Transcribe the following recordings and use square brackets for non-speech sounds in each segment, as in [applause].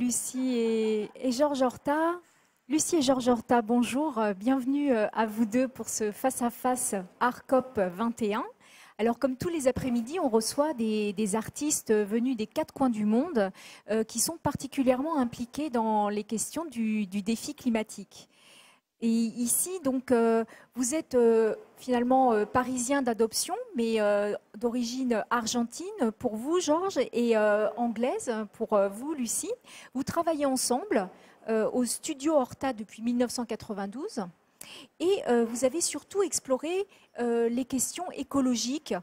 Lucie et, Georges Horta. Lucie et Georges Horta, bonjour. Euh, Bienvenue euh, à vous deux pour ce face-à-face ARCOP 21. Alors, comme tous les après-midi, on reçoit des, artistes venus des quatre coins du monde euh, qui sont particulièrement impliqués dans les questions du défi climatique. Et ici, donc, euh, vous êtes euh, finalement euh, parisien d'adoption, mais d'origine argentine pour vous, Georges, et anglaise pour vous, Lucie. Vous travaillez ensemble au studio Horta depuis 1992. Et vous avez surtout exploré les questions écologiques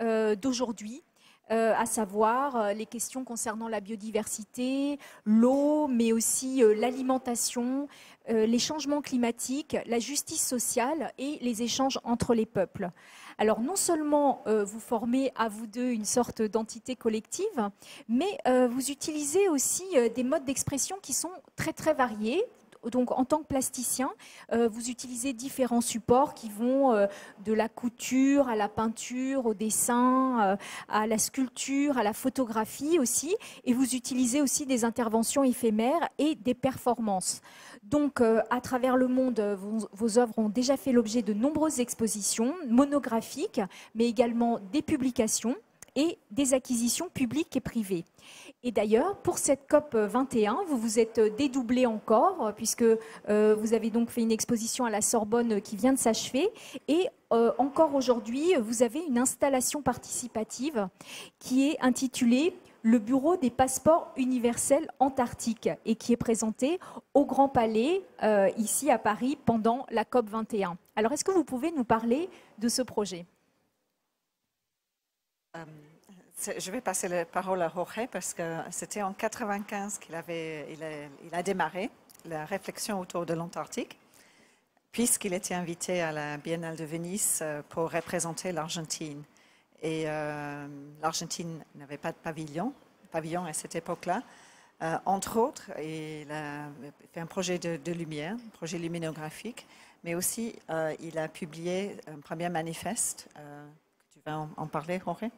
d'aujourd'hui, euh, à savoir euh, les questions concernant la biodiversité, l'eau, mais aussi euh, l'alimentation, les changements climatiques, la justice sociale et les échanges entre les peuples. Alors non seulement vous formez à vous deux une sorte d'entité collective, mais vous utilisez aussi des modes d'expression qui sont très très variés. Donc, en tant que plasticien, euh, vous utilisez différents supports qui vont euh, de la couture à la peinture, au dessin, euh, à la sculpture, à la photographie aussi. Et vous utilisez aussi des interventions éphémères et des performances. Donc, à travers le monde, vos œuvres ont déjà fait l'objet de nombreuses expositions monographiques, mais également des publications et des acquisitions publiques et privées. Et d'ailleurs, pour cette COP 21, vous vous êtes dédoublé encore, puisque euh, vous avez donc fait une exposition à la Sorbonne qui vient de s'achever. Et euh, encore aujourd'hui, vous avez une installation participative qui est intitulée le Bureau des passeports universels antarctiques et qui est présenté au Grand Palais, euh, ici à Paris, pendant la COP 21. Alors, est-ce que vous pouvez nous parler de ce projet? Euh, je vais passer la parole à Jorge parce que c'était en 95 qu'il a, démarré la réflexion autour de l'Antarctique, puisqu'il était invité à la Biennale de Venise euh, pour représenter l'Argentine. Et euh, l'Argentine n'avait pas de pavillon, pavillon à cette époque-là. Euh, entre autres, il a fait un projet de, lumière, un projet luminographique, mais aussi il a publié un premier manifeste. Tu vas en parler, Jorge?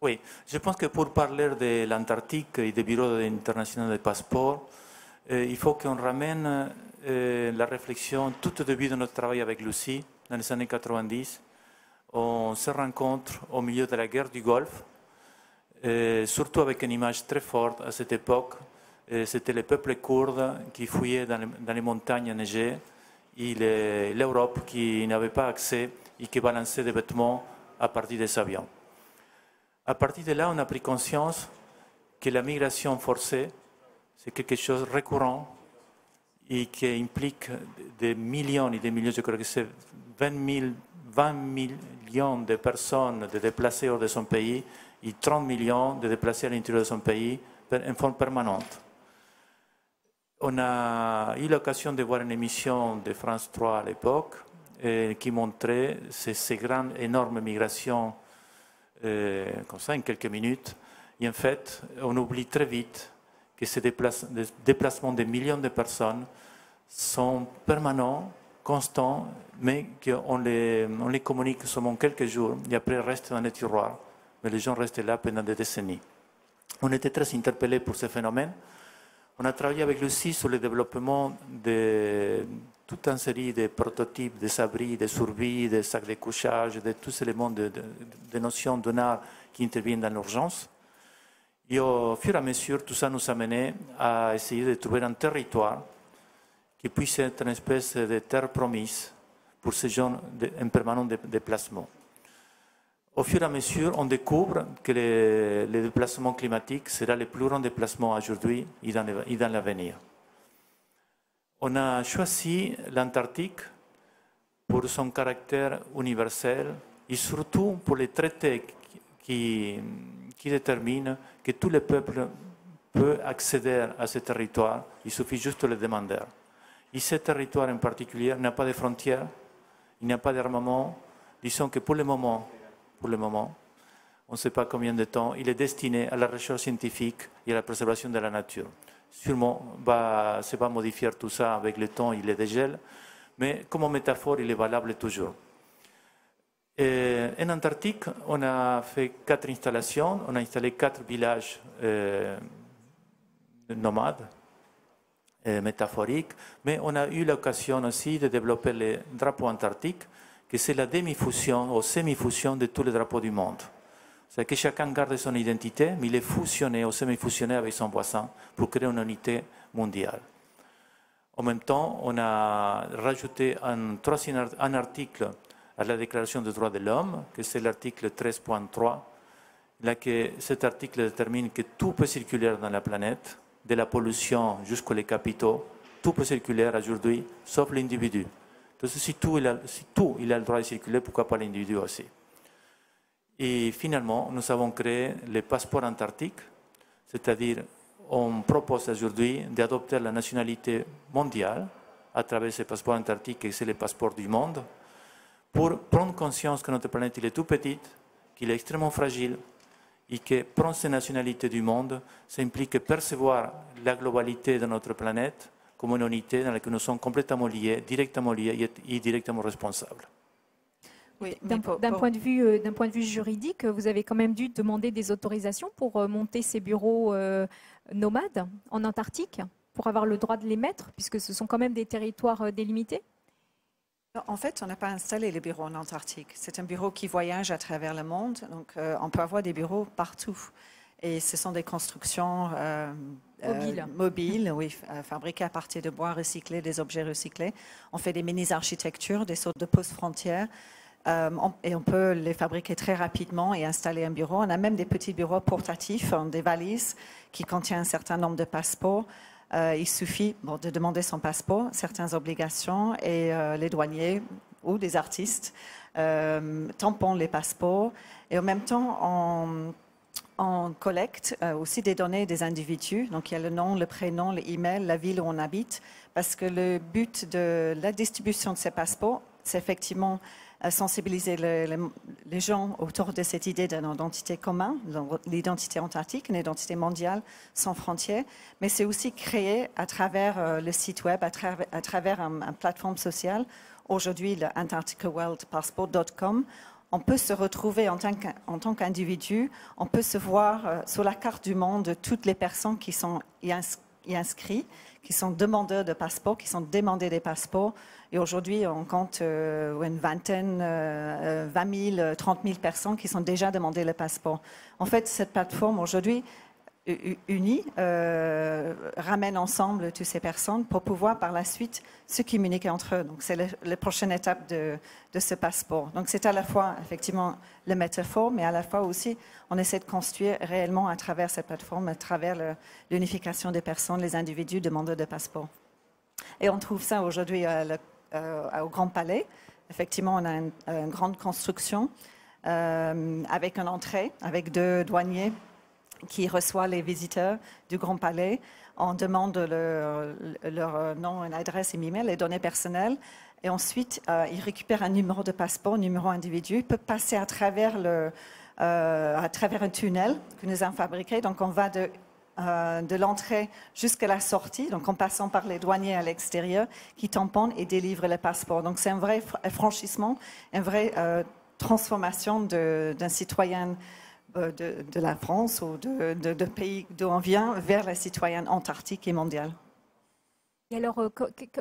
Oui, je pense que pour parler de l'Antarctique et du Bureau international des passeports, euh, il faut qu'on ramène euh, la réflexion tout au début de notre travail avec Lucie, dans les années 90. On se rencontre au milieu de la guerre du Golfe, euh, surtout avec une image très forte à cette époque. Euh, C'était le peuple kurde qui fouillait dans les, dans les montagnes enneigées et les- l'Europe qui n'avait pas accès et qui balançait des vêtements à partir des avions. À partir de là, on a pris conscience que la migration forcée, c'est quelque chose de récurrent et qui implique des millions et des millions, je crois que c'est 20, 000 20 millions de personnes déplacées hors de son pays et 30 millions de déplacés à l'intérieur de son pays en forme permanente. On a eu l'occasion de voir une émission de France 3 à l'époque euh, qui montrait ces grandes, énormes migrations euh, comme ça en quelques minutes. Et en fait, on oublie très vite que ces déplace- des déplacements de millions de personnes sont permanents, constants, mais qu'on les, on les communique seulement quelques jours et après restent dans les tiroirs. Mais les gens restent là pendant des décennies. On était très interpellés pour ce phénomène. On a travaillé avec Lucie sur le développement de toute une série de prototypes, des abris, des survies, des sacs de couchage, de tous ces éléments de, de, de notions d'un art qui interviennent dans l'urgence. Et au fur et à mesure, tout ça nous a mené à essayer de trouver un territoire qui puisse être une espèce de terre promise pour ces gens de- en permanent dé- déplacement. Au fur et à mesure, on découvre que le, le déplacement climatique sera le plus grand déplacement aujourd'hui et dans l'avenir. On a choisi l'Antarctique pour son caractère universel et surtout pour les traités qui, déterminent que tous les peuples peuvent accéder à ce territoire. Il suffit juste de le demander. Et ce territoire en particulier n'a pas de frontières, il n'y pas d'armement. Disons que pour le moment, pour le moment, on ne sait pas combien de temps, il est destiné à la recherche scientifique et à la préservation de la nature. Sûrement, va, ça va modifier tout ça avec le temps et le dégel, mais comme métaphore, il est valable toujours. En Antarctique, on a fait quatre installations, on a installé quatre villages euh, nomades, euh, métaphorique, mais on a eu l'occasion aussi de développer le drapeau antarctique, que c'est la demi-fusion ou semi-fusion de tous les drapeaux du monde. C'est que chacun garde son identité, mais il est fusionné ou semi-fusionné avec son voisin pour créer une unité mondiale. En même temps, on a rajouté un article à la Déclaration des droits de l'homme, que c'est l'article 13.3, là que cet article détermine que tout peut circuler dans la planète, de la pollution jusqu'aux capitaux, tout peut circuler aujourd'hui, sauf l'individu. Donc si tout, tout il a le droit de circuler, pourquoi pas l'individu aussi? Et finalement, nous avons créé le passeport antarctique, c'est-à-dire on propose aujourd'hui d'adopter la nationalité mondiale à travers ce passeport antarctique, et c'est le passeport du monde, pour prendre conscience que notre planète est tout petite, qu'il est extrêmement fragile, et que prendre ces nationalités du monde, ça implique percevoir la globalité de notre planète comme une unité dans laquelle nous sommes complètement liés, directement liés et directement responsables. Oui, d'un point, de vue, euh, point de vue juridique, vous avez quand même dû demander des autorisations pour euh, monter ces bureaux euh, nomades en Antarctique, pour avoir le droit de les mettre, puisque ce sont quand même des territoires délimités? En fait, on n'a pas installé les bureaux en Antarctique. C'est un bureau qui voyage à travers le monde, donc euh, on peut avoir des bureaux partout. Et ce sont des constructions euh, euh, mobiles, oui, fabriquées à partir de bois recyclés, des objets recyclés. On fait des mini-architectures, des sortes de postes frontières. Et on peut les fabriquer très rapidement et installer un bureau. On a même des petits bureaux portatifs, hein, des valises qui contiennent un certain nombre de passeports. Euh, il suffit de demander son passeport, certaines obligations, et euh, les douaniers ou des artistes euh, tamponnent les passeports. Et en même temps, on, on collecte aussi des données des individus. Donc, il y a le nom, le prénom, l'email, la ville où on habite, parce que le but de la distribution de ces passeports, c'est effectivement sensibiliser les gens autour de cette idée d'une identité commune, l'identité antarctique, une identité mondiale sans frontières, mais c'est aussi créer à travers euh, le site web, à travers, une plateforme sociale, aujourd'hui le on peut se retrouver en tant qu'individu, on peut se voir euh, sur la carte du monde toutes les personnes qui sont y inscrites, qui sont demandeurs de passeports, qui sont demandés des passeports. Et aujourd'hui, on compte euh, une vingtaine, 20 000, 30 000 personnes qui sont déjà demandées le passeport. En fait, cette plateforme aujourd'hui unie euh, ramène ensemble toutes ces personnes pour pouvoir par la suite se communiquer entre eux. Donc c'est la prochaine étape de, ce passeport. Donc c'est à la fois effectivement le métaphore, mais à la fois aussi on essaie de construire réellement à travers cette plateforme, à travers l'unification des personnes, les individus demandeurs de passeport. Et on trouve ça aujourd'hui euh, au Grand Palais. Effectivement, on a une, grande construction euh, avec une entrée, avec deux douaniers qui reçoit les visiteurs du Grand Palais. On demande leur, nom, une adresse et email, les données personnelles. Et ensuite, euh, ils récupèrent un numéro de passeport, numéro individu. Ils peuvent passer à travers, le, euh, à travers un tunnel que nous avons fabriqué. Donc, on va de, euh, de l'entrée jusqu'à la sortie, donc en passant par les douaniers à l'extérieur, qui tamponnent et délivrent les passeports. Donc, c'est un vrai franchissement, une vraie transformation d'un citoyen euh, de, la France ou de, de, pays d'où on vient vers la citoyenne antarctique et mondiale. Et alors, euh,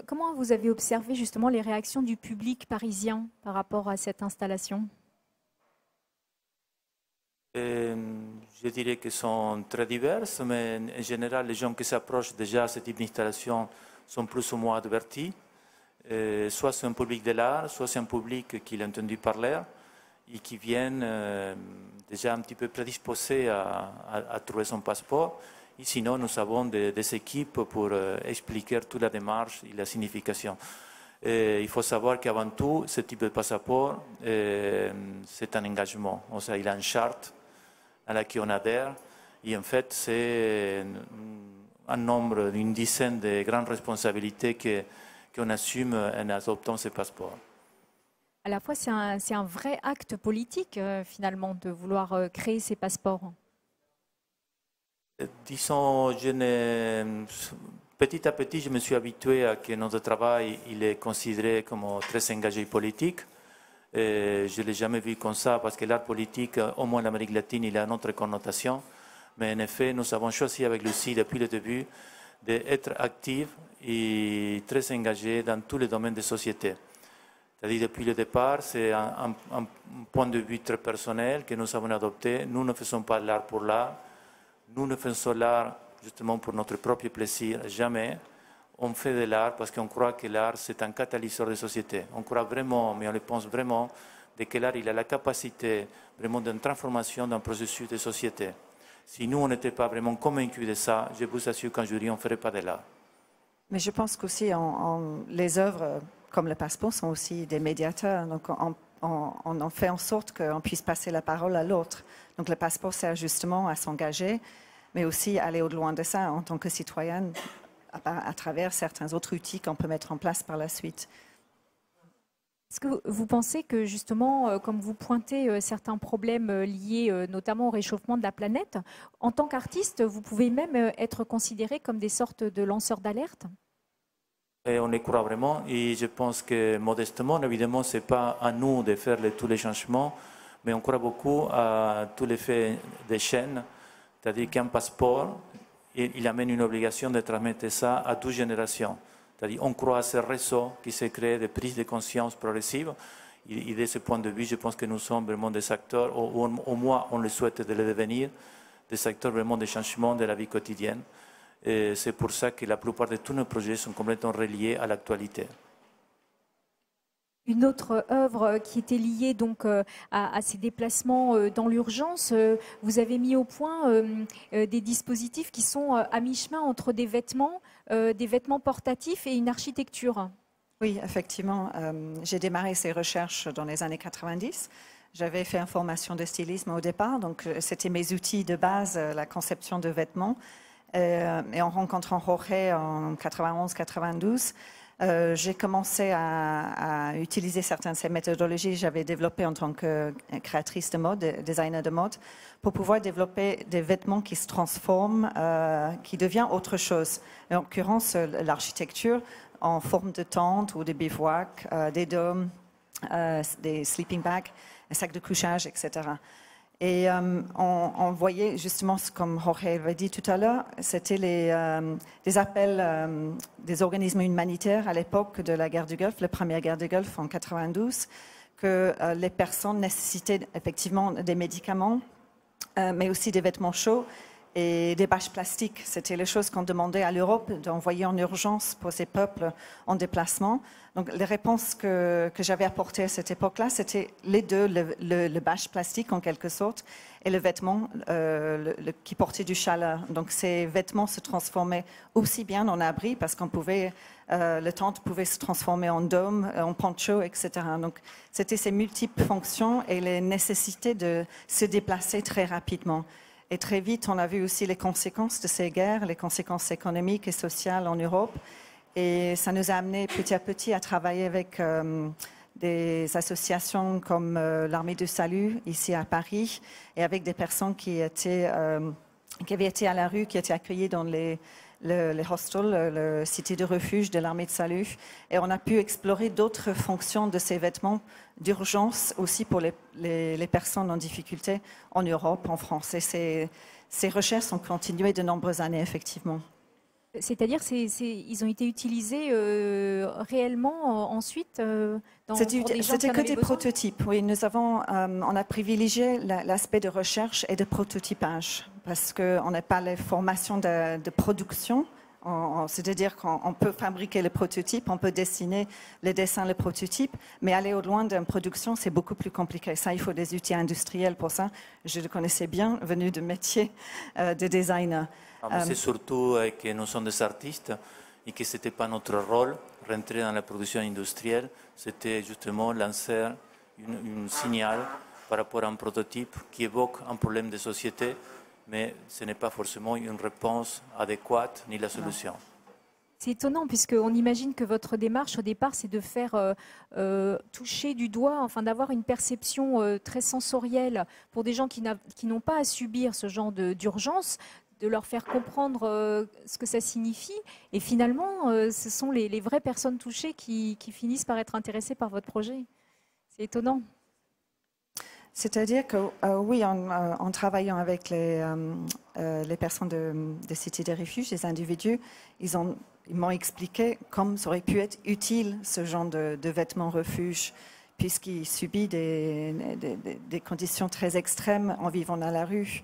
comment vous avez observé justement les réactions du public parisien par rapport à cette installation? Euh, Je dirais qu'elles sont très diverses, mais en général, les gens qui s'approchent déjà de ce type d'installation sont plus ou moins avertis. soit c'est un public de l'art, soit c'est un public qui l'a entendu parler et qui viennent euh, déjà un petit peu prédisposés à, trouver son passeport. Et sinon, nous avons des, équipes pour euh, expliquer toute la démarche et la signification. il faut savoir qu'avant tout, ce type de passeport, euh, c'est un engagement. il a une charte à laquelle on adhère. Et en fait, c'est un nombre, une dizaine de grandes responsabilités qu'on assume en adoptant ce passeport à la fois, c'est un, vrai acte politique, euh, finalement, de vouloir euh, créer ces passeports. Petit à petit, je me suis habitué à que notre travail il est considéré comme très engagé politique. Je ne l'ai jamais vu comme ça parce que l'art politique, au moins en Amérique latine, il a une autre connotation. Mais en effet, nous avons choisi avec Lucie depuis le début d'être active et très engagée dans tous les domaines de société. C'est-à-dire, depuis le départ, c'est un, point de vue très personnel que nous avons adopté. Nous ne faisons pas l'art pour l'art. Nous ne faisons l'art justement pour notre propre plaisir, jamais. On fait de l'art parce qu'on croit que l'art, c'est un catalyseur de société. On croit vraiment, mais on le pense vraiment, de que l'art, il a la capacité vraiment d'une transformation d'un processus de société. Si nous, on n'était pas vraiment convaincus de ça, je vous assure qu'un jury, on ne ferait pas de l'art. Mais je pense qu'aussi, en, les œuvres comme le passeport sont aussi des médiateurs. Donc, on, on, fait en sorte qu'on puisse passer la parole à l'autre. Donc, le passeport sert justement à s'engager, mais aussi aller au-delà de ça en tant que citoyenne à, travers certains autres outils qu'on peut mettre en place par la suite. Est-ce que vous pensez que justement, euh, comme vous pointez euh, certains problèmes euh, liés notamment au réchauffement de la planète, en tant qu'artiste, vous pouvez même être considéré comme des sortes de lanceurs d'alerte? On y croit vraiment et je pense que modestement, évidemment, ce n'est pas à nous de faire tous les changements, mais on croit beaucoup à tout l'effet des chaînes, c'est-à-dire qu'un passeport, il amène une obligation de transmettre ça à 12 générations. C'est-à-dire on croit à ce réseau qui s'est créé de prise de conscience progressive. Et, de ce point de vue, je pense que nous sommes vraiment des acteurs, ou au moins on le souhaite de le devenir, des acteurs vraiment des changements de la vie quotidienne. Et c'est pour ça que la plupart de tous nos projets sont complètement reliés à l'actualité une autre œuvre qui était liée donc euh, à, ces déplacements euh, dans l'urgence. Euh, vous avez mis au point des dispositifs qui sont à mi-chemin entre des vêtements, des vêtements portatifs et une architecture. Oui, effectivement. J'ai démarré ces recherches dans les années 90. J'avais fait une formation de stylisme au départ, donc c'était mes outils de base, la conception de vêtements. Et en rencontrant Jorge en 91-92, euh, j'ai commencé à, utiliser certaines de ces méthodologies que j'avais développées en tant que créatrice de mode, designer de mode, pour pouvoir développer des vêtements qui se transforment, euh, qui deviennent autre chose. En l'occurrence, l'architecture en forme de tente ou de bivouac, euh, des dômes, des sleeping bags, sacs de couchage, etc. Et euh, on, voyait justement, comme Jorge avait dit tout à l'heure, c'était les, euh, appels euh, des organismes humanitaires à l'époque de la guerre du Golfe, la première guerre du Golfe en 92, que les personnes nécessitaient effectivement des médicaments, mais aussi des vêtements chauds et des bâches plastiques. C'était les choses qu'on demandait à l'Europe d'envoyer en urgence pour ces peuples en déplacement. Donc les réponses que, que j'avais apportées à cette époque-là, c'était les deux, le, le, bâche plastique en quelque sorte et le vêtement euh, qui portait du chaleur. Donc ces vêtements se transformaient aussi bien en abri parce qu'on pouvait, euh, le tente pouvait se transformer en dôme, en poncho, etc. Donc c'était ces multiples fonctions et les nécessités de se déplacer très rapidement. Et très vite, on a vu aussi les conséquences de ces guerres, les conséquences économiques et sociales en Europe. Et ça nous a amené petit à petit à travailler avec euh, des associations comme euh, l'Armée du Salut ici à Paris et avec des personnes qui, euh, qui avaient été à la rue, qui étaient accueillies dans les, les hostels, le cité de refuge de l'armée de salut. Et on a pu explorer d'autres fonctions de ces vêtements d'urgence aussi pour les, personnes en difficulté en Europe, en France. Et ces recherches ont continué de nombreuses années, effectivement. C'est-à-dire, ils ont été utilisés euh, réellement euh, ensuite euh, C'était que des prototypes. Oui, nous avons, on a privilégié l'aspect de recherche et de prototypage parce qu'on n'a pas les formations de, production. C'est-à-dire qu'on peut fabriquer le prototype, on peut dessiner les dessins, le prototype, mais aller au-delà d'une production, c'est beaucoup plus compliqué. Ça, il faut des outils industriels pour ça. Je le connaissais bien, venu de métier de designer. Ah, c'est surtout euh, que nous sommes des artistes et que ce n'était pas notre rôle rentrer dans la production industrielle, c'était justement lancer un signal par rapport à un prototype qui évoque un problème de société, mais ce n'est pas forcément une réponse adéquate ni la solution. C'est étonnant puisqu'on imagine que votre démarche au départ, c'est de faire euh, euh, toucher du doigt, enfin d'avoir une perception très sensorielle pour des gens qui n'ont pas à subir ce genre d'urgence, de leur faire comprendre euh, ce que ça signifie. Et finalement, euh, ce sont les, vraies personnes touchées qui, finissent par être intéressées par votre projet. C'est étonnant. C'est-à-dire que euh, oui, en, travaillant avec les, les personnes de, de Cité des Refuges, les individus, ils ont- ils m'ont expliqué comme ça aurait pu être utile ce genre de, vêtements refuge, puisqu'ils subissent des conditions très extrêmes en vivant dans la rue.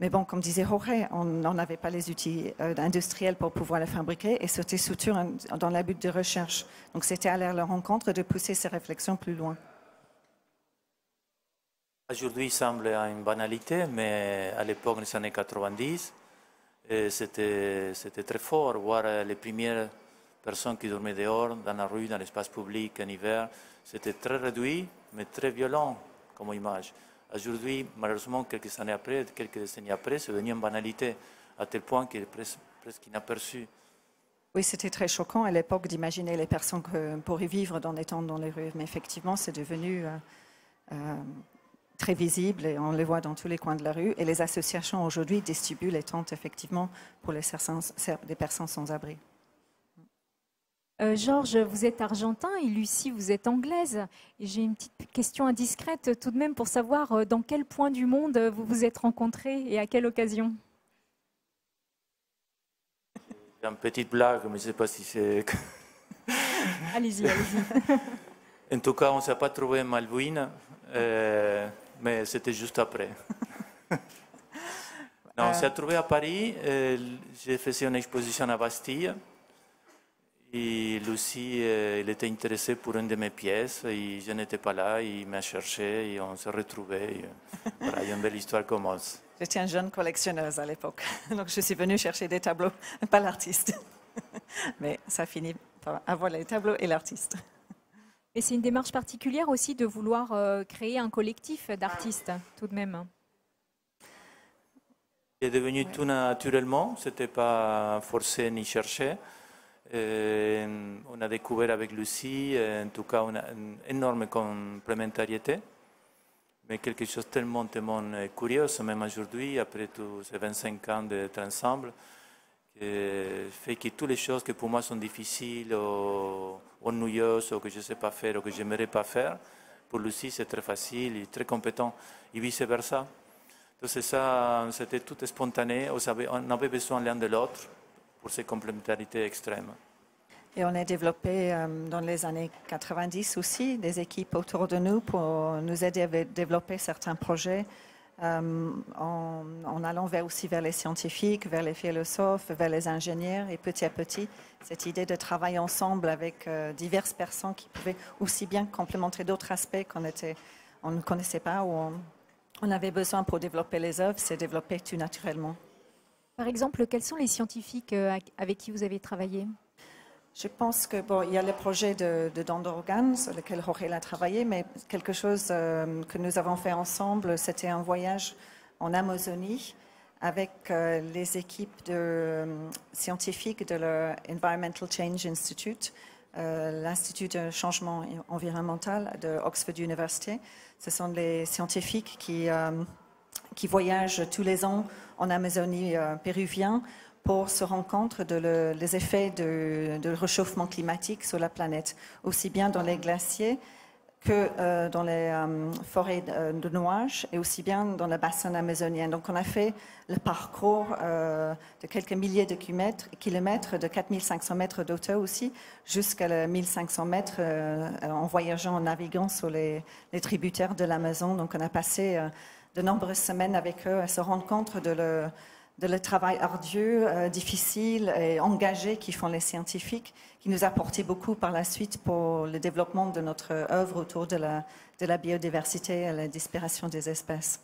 Mais bon, comme disait Jorge, on n'en avait pas les outils euh, industriels pour pouvoir les fabriquer et c'était surtout dans la but de recherche. Donc c'était aller à leur rencontre de pousser ces réflexions plus loin. Aujourd'hui, semble une banalité, mais à l'époque des années 90, euh, c'était c'était très fort. Voir euh, les premières personnes qui dormaient dehors, dans la rue, dans l'espace public, en hiver, c'était très réduit, mais très violent comme image. Aujourd'hui, malheureusement, quelques années après, quelques décennies après, c'est devenu une banalité, à tel point qu'il est presque, presque inaperçu. Oui, c'était très choquant à l'époque d'imaginer les personnes que pourraient vivre dans des tentes dans les rues. Mais effectivement, c'est devenu euh, euh, très visible et on les voit dans tous les coins de la rue. Et les associations aujourd'hui distribuent les tentes effectivement pour les des personnes sans abri. Euh, Georges, vous êtes argentin et Lucie, vous êtes anglaise. J'ai une petite question indiscrète tout de même pour savoir euh, dans quel point du monde euh, vous vous êtes rencontrés et à quelle occasion? C'est une petite blague, mais je ne sais pas si c'est... [laughs] Allez-y, allez-y. [laughs] En tout cas, on ne s'est pas trouvé à Malvine, euh, mais c'était juste après. [laughs] non, on s'est trouvé à Paris. euh, J'ai fait une exposition à Bastille. Et Lucie, euh, elle était intéressée pour une de mes pièces. Et je n'étais pas là. Il m'a cherché et on s'est retrouvés. et, euh, voilà, une belle histoire commence. [laughs] J'étais une jeune collectionneuse à l'époque. [laughs] Donc je suis venue chercher des tableaux, [laughs] pas l'artiste. Mais ça finit par avoir les tableaux et l'artiste. Et c'est une démarche particulière aussi de vouloir euh, créer un collectif d'artistes, tout de même. C'est devenu tout naturellement, ce n'était pas forcé ni cherché. Euh, on a découvert avec Lucie, euh, en tout cas, une énorme complémentarité, mais quelque chose de tellement, tellement euh, curieux, même aujourd'hui, après tous ces 25 ans d'être ensemble, que fait que toutes les choses qui pour moi sont difficiles ou ennuyeuses ou que je ne sais pas faire ou que je n'aimerais pas faire, pour Lucie c'est très facile, il est très compétent et vice-versa. Donc c'est ça, c'était tout spontané, on avait besoin l'un de l'autre ces complémentarités extrêmes. Et on a développé euh, dans les années 90 aussi des équipes autour de nous pour nous aider à développer certains projets euh, en, allant vers aussi vers les scientifiques, vers les philosophes, vers les ingénieurs. Et petit à petit, cette idée de travailler ensemble avec euh, diverses personnes qui pouvaient aussi bien complémenter d'autres aspects qu'on ne connaissait pas ou on, on avait besoin pour développer les œuvres, s'est développé tout naturellement. Par exemple, quels sont les scientifiques euh, avec qui vous avez travaillé? Je pense que bon, il y a le projet de, de don d'organes sur lequel Jorge a travaillé, mais quelque chose euh, que nous avons fait ensemble, c'était un voyage en Amazonie avec euh, les équipes de, scientifiques de l'Environmental Change Institute, l'Institut de changement environnemental de Oxford University. Ce sont les scientifiques qui, qui voyagent tous les ans en Amazonie euh, péruvien pour se rendre compte de effets de, réchauffement climatique sur la planète, aussi bien dans les glaciers que euh, dans les euh, forêts de, de, nuages et aussi bien dans le bassin amazonien. Donc on a fait le parcours de quelques milliers de kilomètres, de 4500 mètres d'auteur aussi, jusqu'à 1500 mètres en voyageant, en naviguant sur les, les tributaires de l'Amazon. Donc on a passé de nombreuses semaines avec eux à se rendre compte de le de le travail ardueux, euh, difficile et engagé qui font les scientifiques, qui nous a apporté beaucoup par la suite pour le développement de notre œuvre autour de la, de la biodiversité et la disparition des espèces.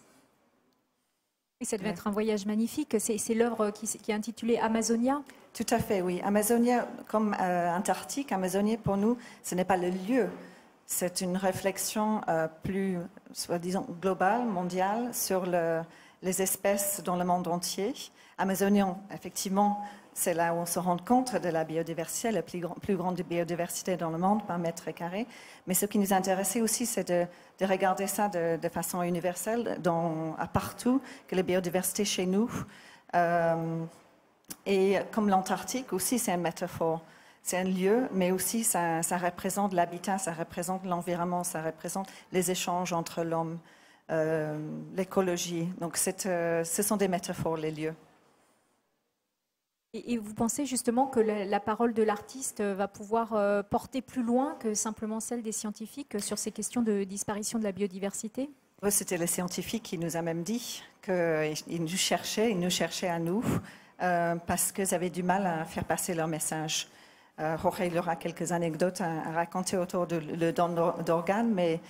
Et ça devait être un voyage magnifique. C'est l'œuvre qui, qui, est intitulée Amazonia? Tout à fait, oui. Amazonia, comme euh, Antarctique, Amazonie, pour nous, ce n'est pas le lieu. C'est une réflexion euh, plus, soi-disant, globale, mondiale, sur le, les espèces dans le monde entier. Amazonien, effectivement, c'est là où on se rend compte de la biodiversité, la plus, grand, plus, grande biodiversité dans le monde par mètre carré. Mais ce qui nous intéressait aussi, c'est de, de, regarder ça de, façon universelle, à partout, que la biodiversité chez nous. Euh, et comme l'Antarctique aussi, c'est une métaphore. C'est un lieu, mais aussi ça, ça représente l'habitat, ça représente l'environnement, ça représente les échanges entre l'homme, euh, l'écologie. Donc euh, ce sont des métaphores, les lieux. Et, et vous pensez justement que la, la parole de l'artiste va pouvoir euh, porter plus loin que simplement celle des scientifiques sur ces questions de disparition de la biodiversité? C'était les scientifiques qui nous a même dit qu'ils nous cherchaient, ils nous cherchaient à nous, euh, parce qu'ils avaient du mal à faire passer leur message. Euh, Jorge il aura quelques anecdotes à, raconter autour de le don d'or- d'organes, mais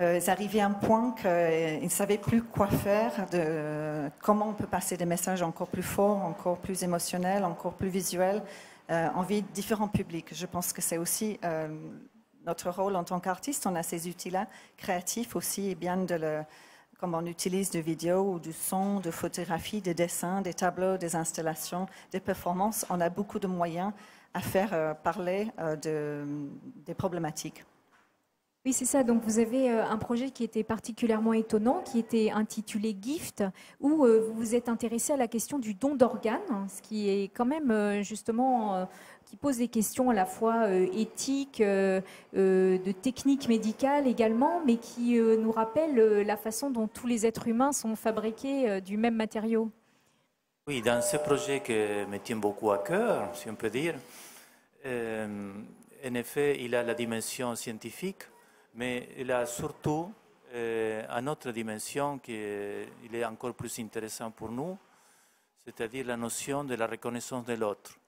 euh, ils arrivaient à un point qu'ils ne savaient plus quoi faire, de, comment on peut passer des messages encore plus forts, encore plus émotionnels, encore plus visuels, euh, envers différents publics. Je pense que c'est aussi euh, notre rôle en tant qu'artiste. On a ces outils-là créatifs aussi, et bien de le, comme on utilise de vidéos ou du son, de photographie, des dessins, des tableaux, des installations, des performances. On a beaucoup de moyens à faire euh, parler euh, de, des problématiques. Oui, c'est ça. Donc, vous avez euh, un projet qui était particulièrement étonnant, qui était intitulé Gift, où vous vous êtes intéressé à la question du don d'organes, ce qui est quand même justement qui pose des questions à la fois éthiques, de technique médicale également, mais qui nous rappelle la façon dont tous les êtres humains sont fabriqués du même matériau. Oui, dans ce projet qui me tient beaucoup à cœur, si on peut dire, en effet, il a la dimension scientifique, mais il a surtout euh, une autre dimension qui est, encore plus intéressant pour nous, c'est-à-dire la notion de la reconnaissance de l'autre.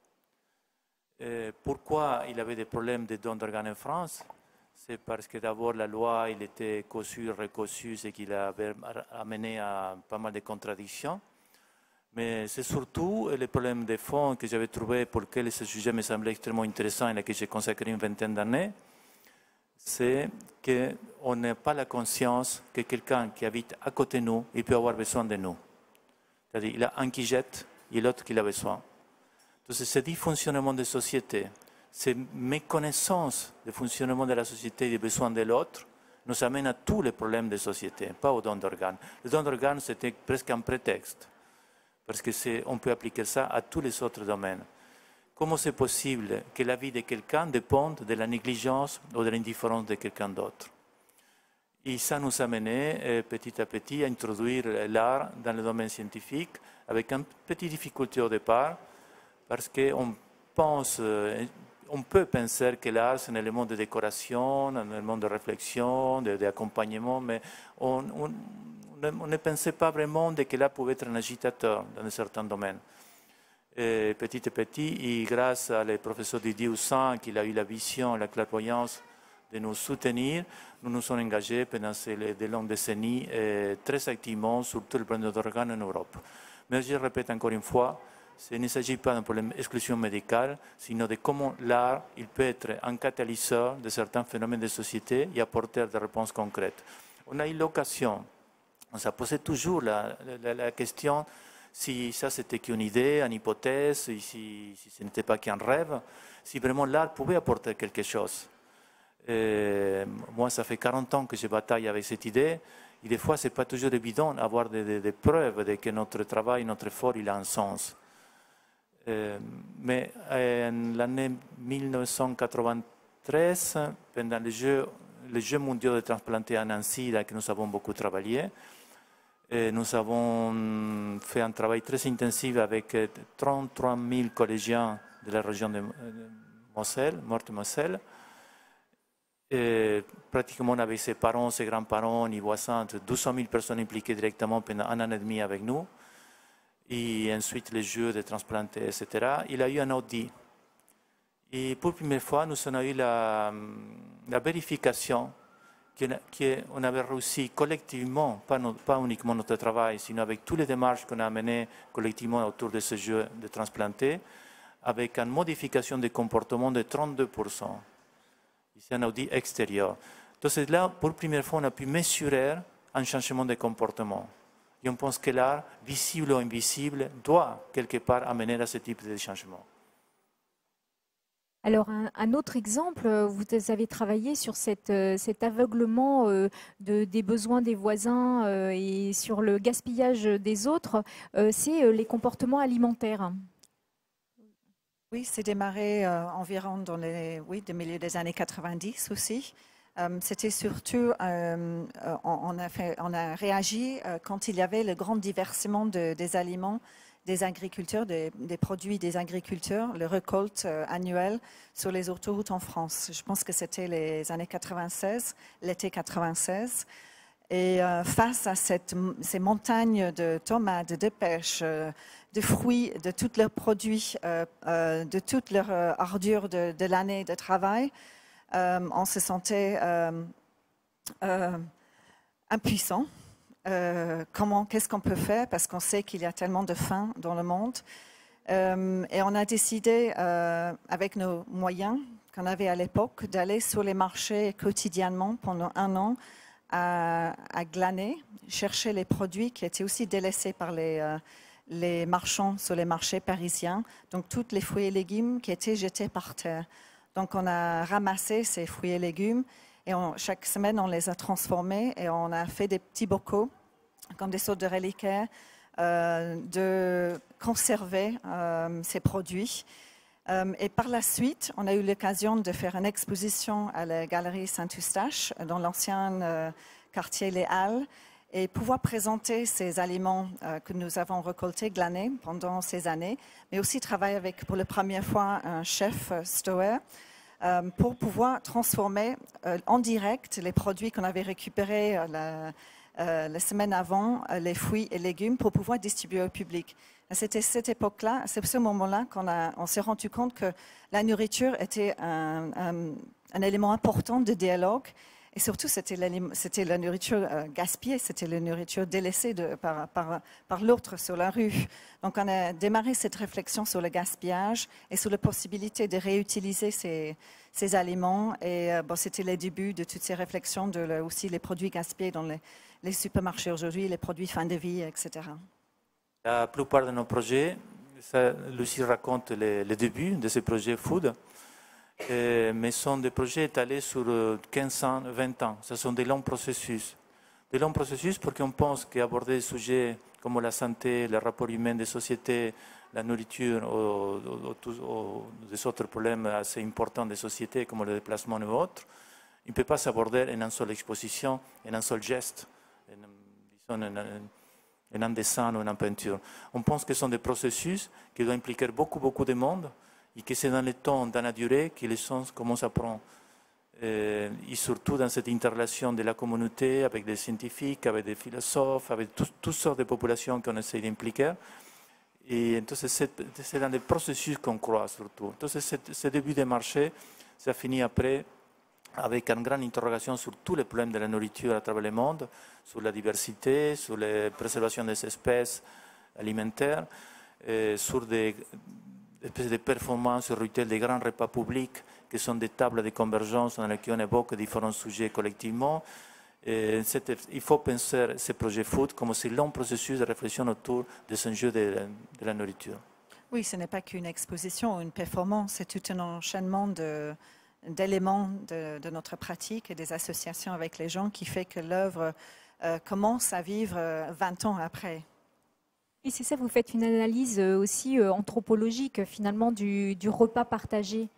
Euh, pourquoi il avait des problèmes de don d'organes en France? C'est parce que d'abord la loi, il était cossu, recossu, ce qui avait amené à pas mal de contradictions. Mais c'est surtout le problème de fond que j'avais trouvé pour lequel ce sujet me semblait extrêmement intéressant et à qui j'ai consacré une vingtaine d'années, c'est qu'on n'a pas la conscience que quelqu'un qui habite à côté de nous, il peut avoir besoin de nous. C'est-à-dire, il a un qui jette et l'autre qui a besoin. Donc, ce dysfonctionnement de société, ces méconnaissances du fonctionnement de la société et des besoins de l'autre, nous amènent à tous les problèmes de société, pas au don d'organes. Le don d'organes, c'était presque un prétexte, parce qu'on peut appliquer ça à tous les autres domaines. Comment c'est possible que la vie de quelqu'un dépende de la négligence ou de l'indifférence de quelqu'un d'autre? Et ça nous a mené euh, petit à petit à introduire l'art dans le domaine scientifique, avec une petite difficulté au départ, parce qu'on pense, euh, on peut penser que l'art c'est un élément de décoration, un élément de réflexion, d'accompagnement, mais on, on- on on ne pensait pas vraiment de que l'art pouvait être un agitateur dans un certain domaine. Et petit à petit, et grâce à le professeur Didier Houssin, qui a eu la vision la clairvoyance de nous soutenir, nous nous sommes engagés pendant ces les- de longues décennies très activement sur tout le problème d'organes en Europe. Mais je répète encore une fois, ce ne s'agit pas d'un problème d'exclusion médicale, sinon de comment l'art il peut être un catalyseur de certains phénomènes de société et apporter des réponses concrètes. On a eu l'occasion, on s'est posé toujours la, question si ça c'était qu'une idée, une hypothèse, si, ce n'était pas qu'un rêve, si vraiment l'art pouvait apporter quelque chose. Moi, ça fait 40 ans que je bataille avec cette idée. Et des fois, ce n'est pas toujours évident d'avoir des, des- des preuves de que notre travail, notre effort, il a un sens. Euh, mais en l'année 1993, pendant les Jeux, les Jeux mondiaux de transplantés à Nancy, là que nous avons beaucoup travaillé, et nous avons fait un travail très intensif avec euh, 33 000 collégiens de la région de Moselle, Meurthe-Moselle. Et pratiquement avec ses parents, ses grands-parents, et voisins, 200 000 personnes impliquées directement pendant un an et demi avec nous. Et ensuite les jeux de transplantés, etc. Il a eu un audit. Et pour la première fois, nous avons eu la, la vérification qu'on avait réussi collectivement, pas, pas uniquement notre travail, sinon avec toutes les démarches qu'on a menées collectivement autour de ce jeu de transplantés, avec une modification des comportements de 32%. C'est un audit extérieur. Donc là, pour la première fois, on a pu mesurer un changement de comportement. Et on pense que l'art, visible ou invisible, doit quelque part amener à ce type de changement. Alors, un, autre exemple, euh, vous avez travaillé sur euh, cet aveuglement euh, de- des besoins des voisins et sur le gaspillage des autres, c'est les comportements alimentaires. Oui, c'est démarré environ dans les, oui, des milieux des années 90 aussi. C'était surtout, on, a réagi quand il y avait le grand diversement de- des aliments des agriculteurs, des, produits des agriculteurs, le récolte euh, annuel sur les autoroutes en France. Je pense que c'était les années 96, l'été 96. Et euh, face à ces montagnes de tomates, de pêche, euh, de fruits, de tous leurs produits, de toute leur euh, ardure de, de l'année de travail, on se sentait impuissant. Euh, comment, qu'est-ce qu'on peut faire? Parce qu'on sait qu'il y a tellement de faim dans le monde. Euh, et on a décidé, euh, avec nos moyens qu'on avait à l'époque, d'aller sur les marchés quotidiennement pendant un an à, glaner, chercher les produits qui étaient aussi délaissés par les, marchands sur les marchés parisiens, donc tous les fruits et légumes qui étaient jetés par terre. Donc on a ramassé ces fruits et légumes et chaque semaine on les a transformés et on a fait des petits bocaux comme des sortes de reliquaires euh, de conserver euh, ces produits. Euh, et par la suite, on a eu l'occasion de faire une exposition à la Galerie Saint-Eustache dans l'ancien quartier Les Halles et pouvoir présenter ces aliments que nous avons récoltés, glanés pendant ces années, mais aussi travailler avec pour la première fois un chef euh, stower euh, pour pouvoir transformer en direct les produits qu'on avait récupérés la semaine avant, euh, les fruits et légumes, pour pouvoir distribuer au public. C'était cette époque-là, c'est ce moment-là qu'on on s'est rendu compte que la nourriture était un, élément important de dialogue. Et surtout, c'était la nourriture euh, gaspillée, c'était la nourriture délaissée par, l'autre sur la rue. Donc, on a démarré cette réflexion sur le gaspillage et sur la possibilité de réutiliser ces, aliments. Et euh, c'était le début de toutes ces réflexions, de le- aussi les produits gaspillés dans les, les supermarchés aujourd'hui, les produits fin de vie, etc. La plupart de nos projets, ça, Lucie raconte les, les débuts de ces projets food, euh, mais sont des projets étalés sur euh, 15 ans, 20 ans. Ce sont des longs processus. Des longs processus parce qu'on pense qu'aborder des sujets comme la santé, le rapport humain des sociétés, la nourriture ou, ou- ou des autres problèmes assez importants des sociétés comme le déplacement ou autres, il ne peut pas s'aborder en une seule exposition, en un seul geste, en, un dessin ou en peinture. On pense que ce sont des processus qui doivent impliquer beaucoup, beaucoup de monde et que c'est dans le temps, dans la durée, que les choses commencent à prendre. Euh, et surtout dans cette interrelation de la communauté avec des scientifiques, avec des philosophes, avec tout- toutes sortes de populations qu'on essaie d'impliquer. Et c'est dans les processus qu'on croit surtout. Entonces, ce, ce début de marché, ça finit après avec une grande interrogation sur tous les problèmes de la nourriture à travers le monde, sur la diversité, sur la préservation des espèces alimentaires, sur des espèces de performances rituelles des grands repas publics qui sont des tables de convergence dans lesquelles on évoque différents sujets collectivement. Il faut penser ces projets food comme ce long processus de réflexion autour des enjeux de, de la nourriture. Oui, ce n'est pas qu'une exposition ou une performance, c'est tout un enchaînement de- d'éléments de, de notre pratique et des associations avec les gens qui fait que l'œuvre euh, commence à vivre euh, 20 ans après. Et c'est ça, vous faites une analyse euh, aussi euh, anthropologique finalement du, du repas partagé.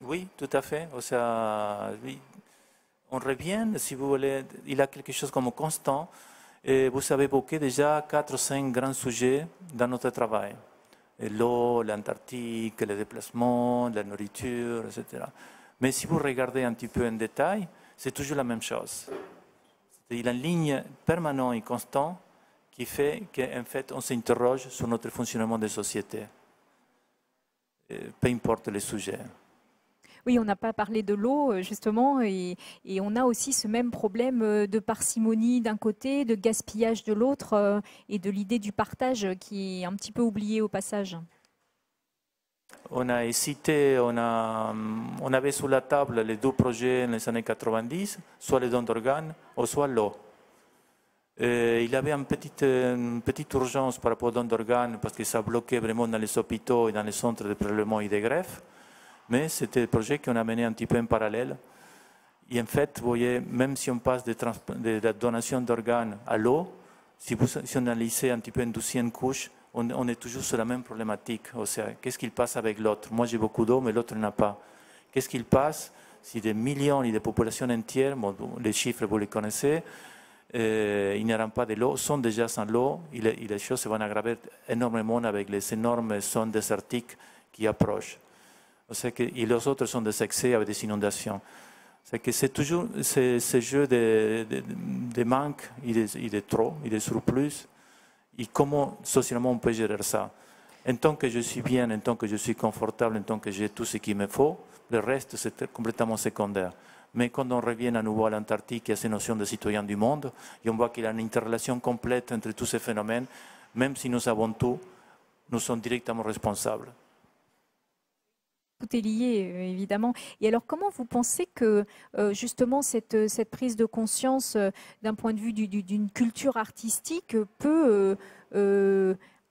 Oui, tout à fait. O sea, oui. On revient, si vous voulez, il y a quelque chose comme constant. Et vous avez évoqué déjà quatre ou cinq grands sujets dans notre travail. L'eau, l'Antarctique, les déplacements, la nourriture, etc. Mais si vous regardez un petit peu en détail, c'est toujours la même chose. A une ligne permanente et constante qui fait qu'en fait, on s'interroge sur notre fonctionnement des sociétés. Peu importe les sujets. Oui, on n'a pas parlé de l'eau, euh, justement, et, on a aussi ce même problème euh, de parcimonie d'un côté, de gaspillage de l'autre, euh, et de l'idée du partage qui est un petit peu oubliée au passage. On a hésité, on, a, avait sur la table les deux projets dans les années 90, soit les dons d'organes soit l'eau. Il y avait une petite, une petite urgence par rapport aux dons d'organes parce que ça bloquait vraiment dans les hôpitaux et dans les centres de prélèvement et de greffe. Mais c'était un projet qu'on a mené un petit peu en parallèle. Et en fait, vous voyez, même si on passe de, la donation d'organes à l'eau, si, vous, si on analysez un petit peu une douzième couche, on, est toujours sur la même problématique. Qu'est-ce qu'il passe avec l'autre? Moi, j'ai beaucoup d'eau, mais l'autre n'a pas. Qu'est-ce qu'il passe? Si des millions et des populations entières, les chiffres, vous les connaissez, euh, ils n'auront pas de l'eau, sont déjà sans l'eau, et, les choses se vont aggraver énormément avec les énormes zones désertiques qui approchent. Que, et les autres sont des excès avec des inondations. C'est que c'est toujours ce jeu de, manque et de, de, trop, et de surplus, et comment socialement on peut gérer ça. En tant que je suis bien, en tant que je suis confortable, en tant que j'ai tout ce qu'il me faut, le reste c'est complètement secondaire. Mais quand on revient à nouveau à l'Antarctique et à ces notions de citoyens du monde, et on voit qu'il y a une interrelation complète entre tous ces phénomènes, même si nous avons tout, nous sommes directement responsables tout est lié, euh, évidemment. Et alors, comment vous pensez que euh, justement cette, euh, cette, prise de conscience d'un point de vue d'une culture artistique peut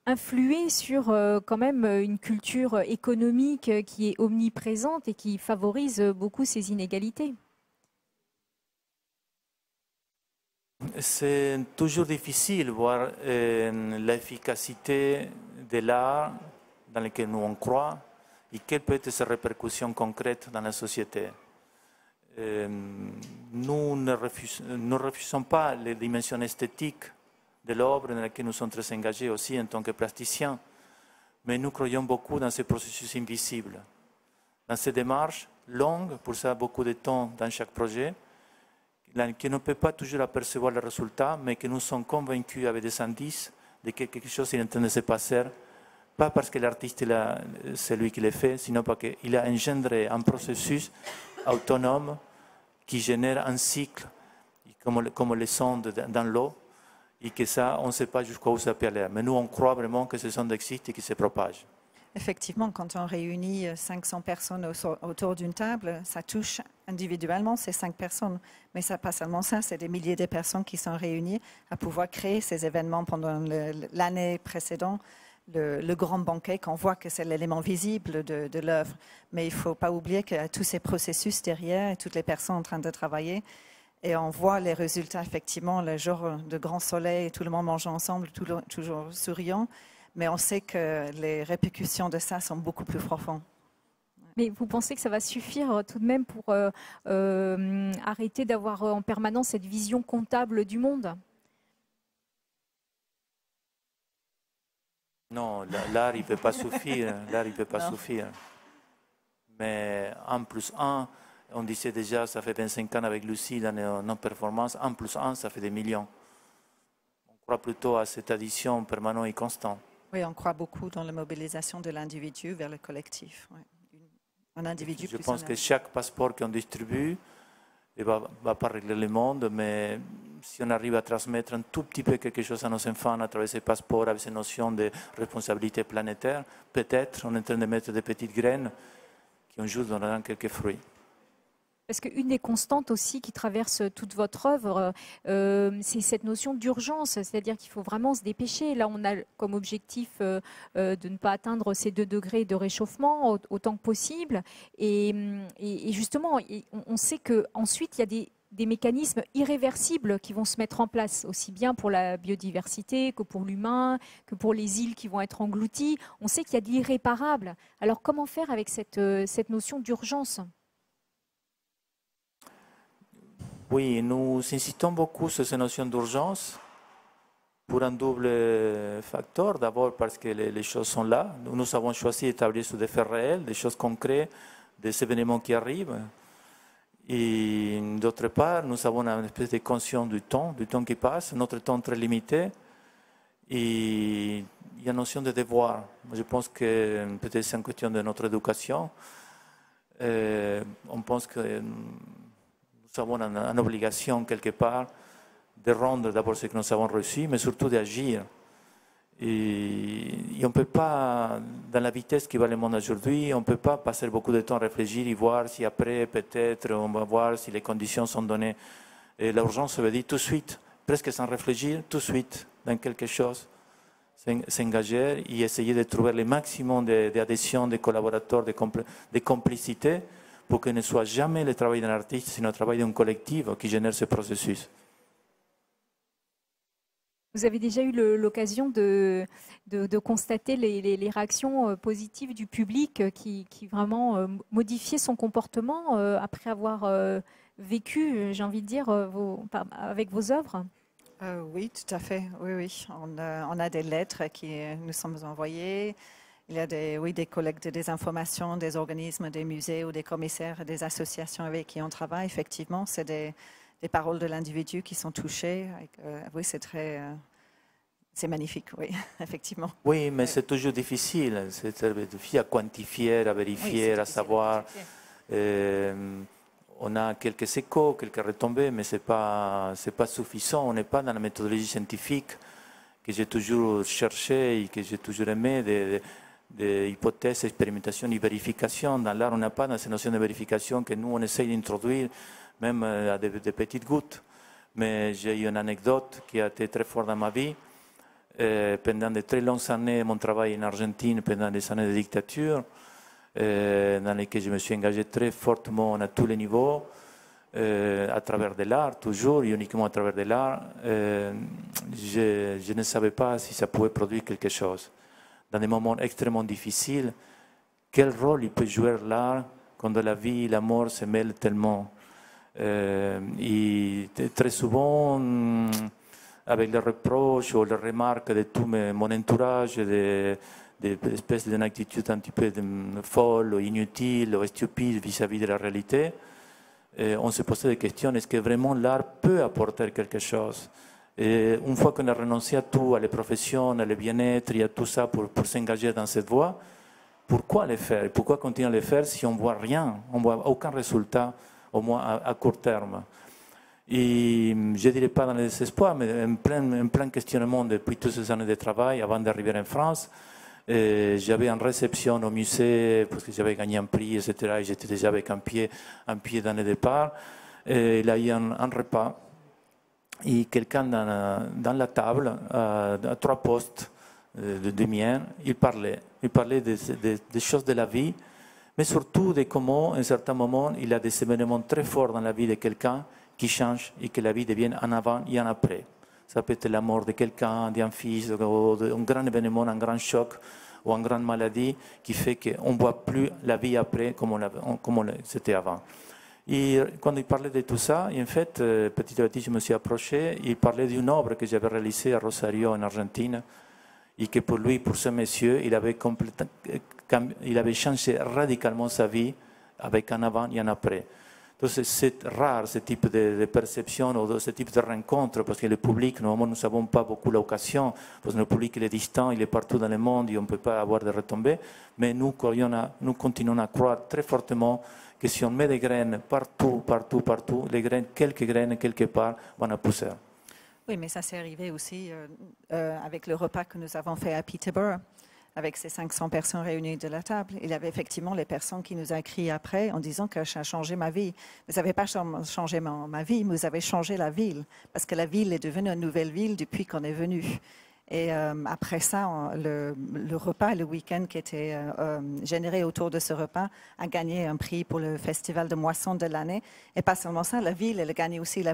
influer sur quand même une culture économique qui est omniprésente et qui favorise beaucoup ces inégalités? C'est toujours difficile voir l'efficacité de l'art dans lequel nous on croit et quelles peuvent être ses répercussions concrètes dans la société. Nous ne refusons, pas les dimensions esthétiques de l'œuvre dans laquelle nous sommes très engagés aussi en tant que plasticiens, mais nous croyons beaucoup dans ces processus invisibles, dans ces démarches longues, pour ça beaucoup de temps dans chaque projet, qui ne peut pas toujours apercevoir le résultat, mais que nous sommes convaincus avec des indices de que quelque chose est en train de se passer pas parce que l'artiste c'est lui qui l'a fait, sinon parce qu'il a engendré un processus autonome qui génère un cycle, comme, les sondes dans l'eau, et que ça, on ne sait pas jusqu'où ça peut aller. Mais nous, on croit vraiment que ces sondes existent et qu'ils se propagent. Effectivement, quand on réunit 500 personnes autour d'une table, ça touche individuellement ces cinq personnes. Mais ça pas seulement ça, c'est des milliers de personnes qui sont réunies à pouvoir créer ces événements pendant l'année précédente le, grand banquet, qu'on voit que c'est l'élément visible de, l'œuvre. Mais il ne faut pas oublier qu'il y a tous ces processus derrière toutes les personnes en train de travailler. Et on voit les résultats, effectivement, le jour de grand soleil, tout le monde mange ensemble, toujours souriant. Mais on sait que les répercussions de ça sont beaucoup plus profondes. Mais vous pensez que ça va suffire euh, tout de même pour euh, euh, arrêter d'avoir en permanence cette vision comptable du monde? Non, l'art, il ne peut pas suffire. L'art, il peut pas suffire. Mais 1 plus 1, on disait déjà, ça fait 25 ans avec Lucie dans nos performances, 1 plus 1, ça fait des millions. On croit plutôt à cette addition permanente et constante. Oui, on croit beaucoup dans la mobilisation de l'individu vers le collectif. Un individu Je pense que chaque passeport qu'on distribue ne va, va pas régler le monde, mais si on arrive à transmettre un tout petit peu quelque chose à nos enfants à travers ces passeports, avec ces notions de responsabilité planétaire, peut-être on est en train de mettre des petites graines qui un jour donneront quelques fruits. Parce qu'une des constantes aussi qui traverse toute votre œuvre, euh, c'est cette notion d'urgence, c'est-à-dire qu'il faut vraiment se dépêcher? Là, on a comme objectif euh, euh, de ne pas atteindre ces deux degrés de réchauffement autant que possible. Et, justement, on sait qu'ensuite, il y a des des mécanismes irréversibles qui vont se mettre en place, aussi bien pour la biodiversité que pour l'humain, que pour les îles qui vont être englouties. On sait qu'il y a de l'irréparable. Alors comment faire avec cette, euh, cette notion d'urgence? Oui, nous insistons beaucoup sur cette notion d'urgence pour un double facteur. D'abord parce que les, choses sont là. Nous, nous avons choisi d'établir sur des faits réels, des choses concrètes, des événements qui arrivent. Et d'autre part, nous avons une espèce de conscience du temps, du temps qui passe, notre temps très limité. Et il y a une notion de devoir. Je pense que peut-être c'est une question de notre éducation. Euh, on pense que nous avons une, une, obligation quelque part de rendre d'abord ce que nous avons reçu, mais surtout d'agir. Et, on ne peut pas, dans la vitesse qui va le monde aujourd'hui, on ne peut pas passer beaucoup de temps à réfléchir et voir si après, peut-être, on va voir si les conditions sont données. L'urgence veut dire tout de suite, presque sans réfléchir, tout de suite, dans quelque chose, s'engager et essayer de trouver le maximum d'adhésion, de, collaborateurs, de, de complicité, pour que ne soit jamais le travail d'un artiste, sinon le travail d'un collectif qui génère ce processus. Vous avez déjà eu l'occasion de, constater les, réactions euh, positives du public euh, qui, vraiment euh, modifiait son comportement après avoir vécu, j'ai envie de dire, avec vos œuvres? Oui, tout à fait. Oui, oui. On a, des lettres qui nous sont envoyées. Il y a des, oui, des collectes des informations, des organismes, des musées ou des commissaires, des associations avec qui on travaille. Effectivement, c'est des, des paroles de l'individu qui sont touchées. Euh, oui, c'est très, euh, c'est magnifique. Oui, [laughs] effectivement. Oui, mais Oui. c'est toujours difficile. C'est très difficile à quantifier, à vérifier, c'est à savoir. Euh, on a quelques échos, quelques retombées, mais ce n'est pas, c'est pas suffisant. On n'est pas dans la méthodologie scientifique que j'ai toujours cherché et que j'ai toujours aimé, des, des hypothèses, expérimentations et vérifications. Dans l'art, on n'a pas dans ces notions de vérification que nous, on essaye d'introduire, même euh, à des, petites gouttes. Mais j'ai eu une anecdote qui a été très forte dans ma vie. Euh, pendant de très longues années, mon travail en Argentine, pendant des années de dictature, euh, dans lesquelles je me suis engagé très fortement à tous les niveaux, à travers de l'art, toujours, et uniquement à travers de l'art, je, ne savais pas si ça pouvait produire quelque chose. Dans des moments extrêmement difficiles, quel rôle il peut jouer l'art quand la vie et la mort se mêlent tellement Et t- très souvent, hum, avec les reproches ou les remarques de tout mon entourage, des, des espèces d'une attitude un petit peu hum, folle, ou inutile, ou stupide vis-à-vis de la réalité, et on se posait des questions, est-ce que vraiment l'art peut apporter quelque chose? Et une fois qu'on a renoncé à tout, à les professions, à le bien-être et à tout ça pour, pour s'engager dans cette voie, pourquoi le faire? Pourquoi continuer à le faire si on ne voit rien, on ne voit aucun résultat, au moins à, court terme Et je ne dirais pas dans le désespoir, mais en plein, en plein questionnement depuis toutes ces années de travail avant d'arriver en France. J'avais une réception au musée parce que j'avais gagné un prix, etc. Et j'étais déjà avec un pied, un pied dans le départ. Et il a eu un, repas. Et quelqu'un dans, la- table, à, trois postes euh, de, de mien, il parlait. Il parlait des choses de la vie, mais surtout de comment, à un certain moment, il a des événements très forts dans la vie de quelqu'un qui change et que la vie devienne en avant et en après. Ça peut être la mort de quelqu'un, d'un fils, ou un grand événement, un grand choc ou une grande maladie qui fait qu'on ne voit plus la vie après comme, on comme c'était avant. Et quand il parlait de tout ça, en fait, euh, petit à petit, je me suis approché. Il parlait d'une œuvre que j'avais réalisée à Rosario, en Argentine, et que pour lui, pour ce monsieur, il avait, complète- il avait changé radicalement sa vie avec un avant et un après. Donc c'est- rare ce type de, perception ou ce type de rencontre parce que le public, normalement, nous n'avons pas beaucoup l'occasion parce que le public est distant, il est partout dans le monde et on ne peut pas avoir de retombées. Mais nous, continuons à croire très fortement que si on met des graines partout, partout, partout, les quelques graines quelque part, vont pousser. Oui, mais ça s'est arrivé aussi euh, euh, avec le repas que nous avons fait à Peterborough, avec ces 500 personnes réunies de la table. Il y avait effectivement les personnes qui nous ont écrit après en disant que ça a changé ma vie. Vous n'avez pas changé ma, vie, mais vous avez changé la ville, parce que la ville est devenue une nouvelle ville depuis qu'on est venu. Et euh, après ça, le, le repas, le week-end qui était euh, euh, généré autour de ce repas, a gagné un prix pour le festival de moisson de l'année. Et pas seulement ça, la ville, elle a gagné aussi le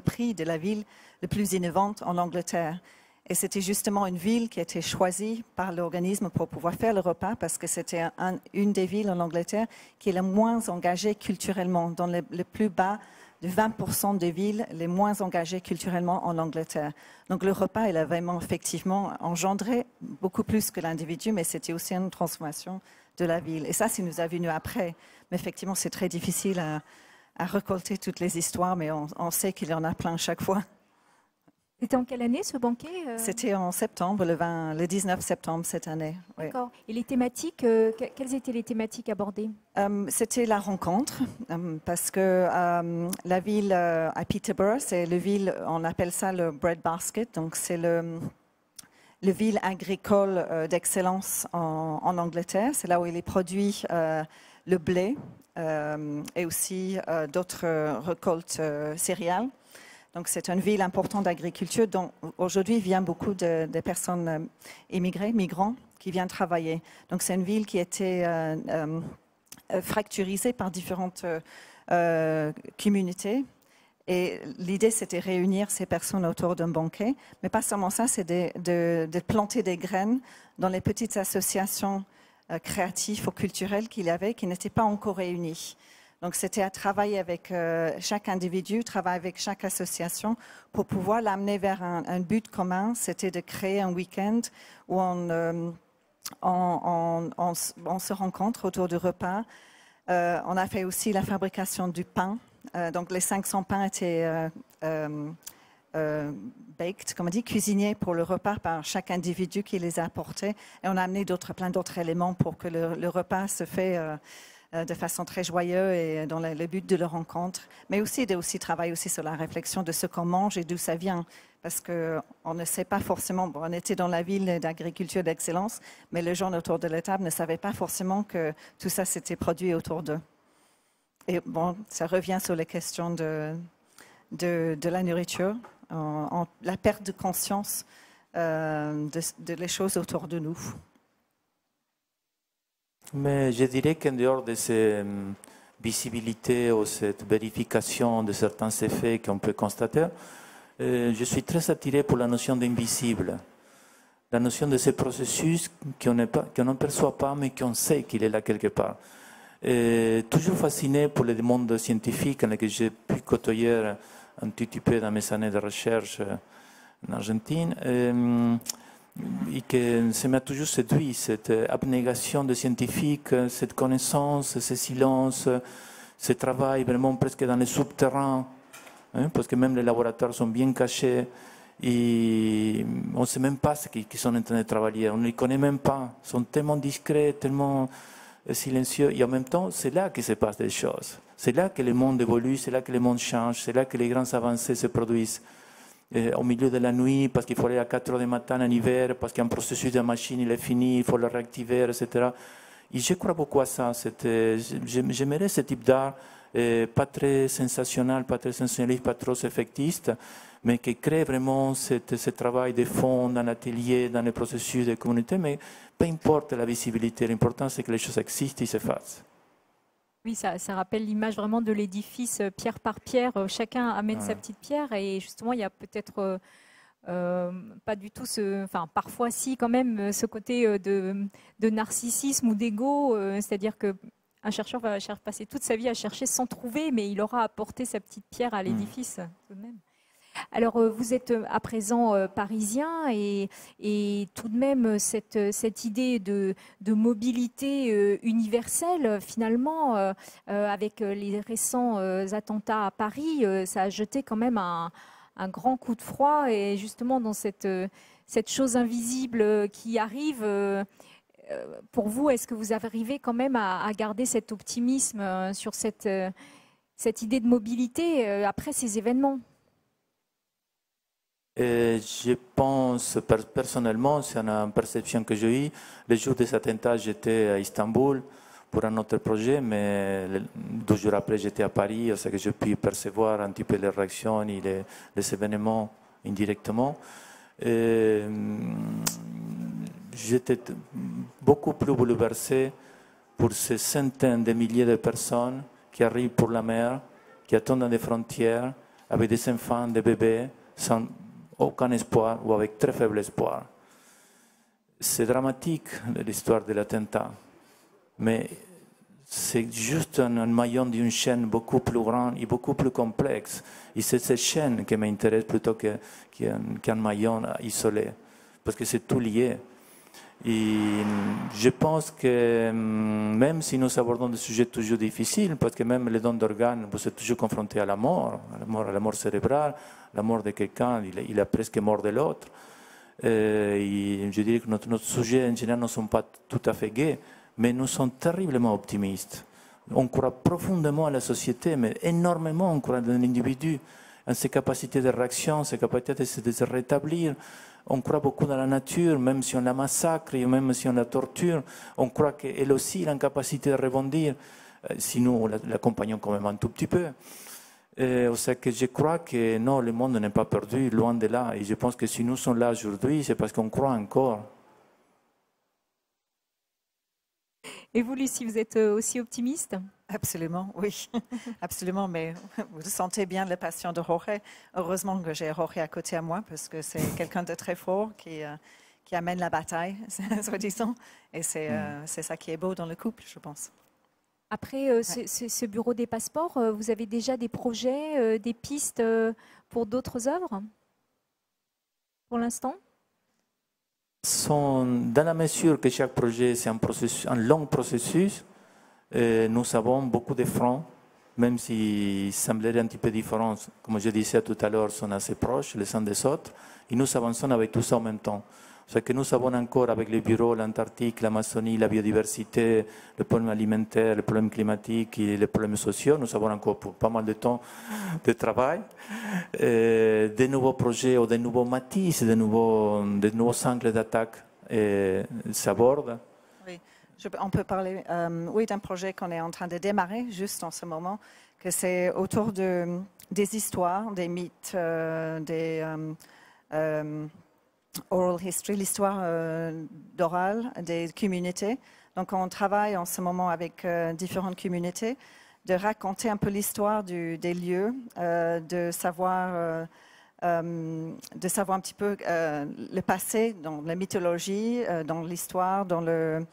prix de la ville le plus innovante en Angleterre. Et c'était justement une ville qui a été choisie par l'organisme pour pouvoir faire le repas parce que c'était un- une des villes en Angleterre qui est la moins engagée culturellement, dans le, le plus bas de 20% des villes les moins engagées culturellement en Angleterre. Donc le repas, il a vraiment effectivement engendré beaucoup plus que l'individu, mais c'était aussi une transformation de la ville. Et ça, c'est nous a venu après. Mais effectivement, c'est très difficile à, à récolter toutes les histoires, mais on, on sait qu'il y en a plein chaque fois. C'était en quelle année ce banquet euh? C'était en septembre, le, 20, le 19 septembre cette année. oui. D'accord. Et les thématiques, euh, que- quelles étaient les thématiques abordées? Euh, C'était la rencontre, euh, parce que la ville à Peterborough, c'est le ville, on appelle ça le bread basket, donc c'est le, le ville agricole d'excellence en, en Angleterre. C'est là où il est produit le blé et aussi d'autres récoltes céréales. Donc c'est une ville importante d'agriculture dont aujourd'hui viennent beaucoup de, personnes euh, immigrées, migrants, qui viennent travailler. Donc c'est une ville qui était euh, euh, fracturisée par différentes euh, communautés. Et l'idée, c'était réunir ces personnes autour d'un banquet. Mais pas seulement ça, c'est de, planter des graines dans les petites associations créatives ou culturelles qu'il y avait qui n'étaient pas encore réunies. Donc, c'était à travailler avec euh, chaque individu, travailler avec chaque association pour pouvoir l'amener vers un, but commun. C'était de créer un week-end où on, euh, se rencontre autour du repas. on a fait aussi la fabrication du pain euh, donc les 500 pains étaient euh, euh, baked, comme on dit, cuisinés pour le repas par chaque individu qui les a apportés. Et on a amené plein d'autres éléments pour que le, repas se fait de façon très joyeuse et dans le, but de la rencontre, mais aussi de travailler aussi sur la réflexion de ce qu'on mange et d'où ça vient, parce qu'on ne sait pas forcément. on était dans la ville d'agriculture d'excellence, mais les gens autour de la table ne savaient pas forcément que tout ça s'était produit autour d'eux. Et bon, ça revient sur les questions de, la nourriture, la perte de conscience euh, de, les choses autour de nous. Mais je dirais qu'en dehors de ces hum, visibilités ou cette vérification de certains effets qu'on peut constater, euh, je suis très attiré pour la notion d'invisible, la notion de ces processus qu'on ne perçoit pas mais qu'on sait qu'il est là quelque part toujours fasciné pour le monde scientifique avec lequel j'ai pu côtoyer un petit peu dans mes années de recherche en Argentine. Et, que ça m'a toujours séduit, cette abnégation de scientifiques, cette connaissance, ce silence, ce travail vraiment presque dans les souterrains, hein, parce que même les laboratoires sont bien cachés. Et on ne sait même pas ce qu'ils sont en train de travailler, on ne les connaît même pas. Ils sont tellement discrets, tellement silencieux. Et en même temps, c'est là que se passent des choses. C'est là que le monde évolue, c'est là que le monde change, c'est là que les grandes avancées se produisent. Au milieu de la nuit, parce qu'il faut aller à 4 heures du matin en hiver, parce qu'un processus de machine il est fini, il faut le réactiver, etc. Et je crois beaucoup à ça. J'aimerais ce type d'art, pas très sensationnel, pas très sensationnaliste, pas trop effectiste, mais qui crée vraiment ce travail de fond dans l'atelier, dans les processus de communauté, mais peu importe la visibilité, l'important c'est que les choses existent et se fassent. Oui, ça, ça rappelle l'image vraiment de l'édifice euh, pierre par pierre. Euh, chacun amène sa petite pierre et justement, il y a peut-être euh, pas du tout ce, enfin parfois si quand même ce côté de, de narcissisme ou d'ego, c'est-à-dire que un chercheur va passer toute sa vie à chercher sans trouver, mais il aura apporté sa petite pierre à hmm. l'édifice tout de même. Alors, euh, vous êtes euh, à présent euh, parisien et, tout de même, cette, idée de, mobilité universelle, finalement, avec les récents attentats à Paris, ça a jeté quand même un, grand coup de froid. Et justement, dans cette, chose invisible qui arrive, pour vous, est-ce que vous arrivez quand même à, garder cet optimisme sur cette idée de mobilité après ces événements? Je pense personnellement, c'est une perception que j'ai eue. Le jour des attentats, j'étais à Istanbul pour un autre projet, mais deux jours après, j'étais à Paris, c'est que j'ai pu percevoir un petit peu les réactions et les, événements indirectement. J'étais beaucoup plus bouleversé pour ces centaines de milliers de personnes qui arrivent pour la mer, qui attendent dans des frontières, avec des enfants, des bébés, sans aucun espoir ou avec très faible espoir. C'est dramatique l'histoire de l'attentat, mais c'est juste un, maillon d'une chaîne beaucoup plus grande et beaucoup plus complexe. Et c'est cette chaîne qui m'intéresse plutôt qu'un maillon isolé, parce que c'est tout lié. Et je pense que mm, même si nous abordons des sujets toujours difficiles, parce que même les dons d'organes, vous êtes toujours confronté à la mort, à la mort, à la mort cérébrale, la mort de quelqu'un, il, est presque mort de l'autre. Euh, je dirais que notre, notre sujet en général ne sont pas tout à fait gays, mais nous sommes terriblement optimistes. On croit profondément à la société, mais énormément on croit dans l'individu, en ses capacités de réaction, ses capacités de se, rétablir. On croit beaucoup dans la nature, même si on la massacre, même si on la torture, on croit qu'elle aussi a une capacité de rebondir, euh, si nous l'accompagnons quand même un tout petit peu. Euh, que je crois que non, le monde n'est pas perdu, loin de là. Et je pense que si nous sommes là aujourd'hui, c'est parce qu'on croit encore. Et vous, Lucie, vous êtes euh, aussi optimiste? Absolument, oui, [laughs] absolument. Mais [laughs] vous sentez bien la passion de Jorge. Heureusement que j'ai Jorge à côté à moi parce que c'est quelqu'un de très fort qui, euh, qui amène la bataille, [laughs] soi-disant. Et c'est euh, c'est ça qui est beau dans le couple, je pense. Après euh, ce, ce- ce bureau des passeports, euh, vous avez déjà des projets, euh, des pistes euh, pour d'autres œuvres? Pour l'instant? Dans la mesure que chaque projet, c'est un, processus, un long processus, euh, nous avons beaucoup de fronts, même s'ils sembleraient un petit peu différents, comme je disais tout à l'heure, sont assez proches les uns des autres, et nous avançons avec tout ça en même temps. Ce que nous avons encore avec les bureaux, l'Antarctique, l'Amazonie, la biodiversité, le problème alimentaire, le problème climatique et les problèmes sociaux, nous avons encore pour pas mal de temps de travail. Euh, de nouveaux projets ou de nouveaux matices, de nouveaux, angles d'attaque euh, s'abordent. Oui, on peut parler, euh, oui, d'un projet qu'on est en train de démarrer juste en ce moment, que c'est autour de, des histoires, des mythes, des oral history, l'histoire euh, d'oral des communautés. Donc, on travaille en ce moment avec euh, différentes communautés de raconter un peu l'histoire des lieux, euh, de savoir. euh, de savoir un petit peu le passé dans la mythologie, dans l'histoire, dans le,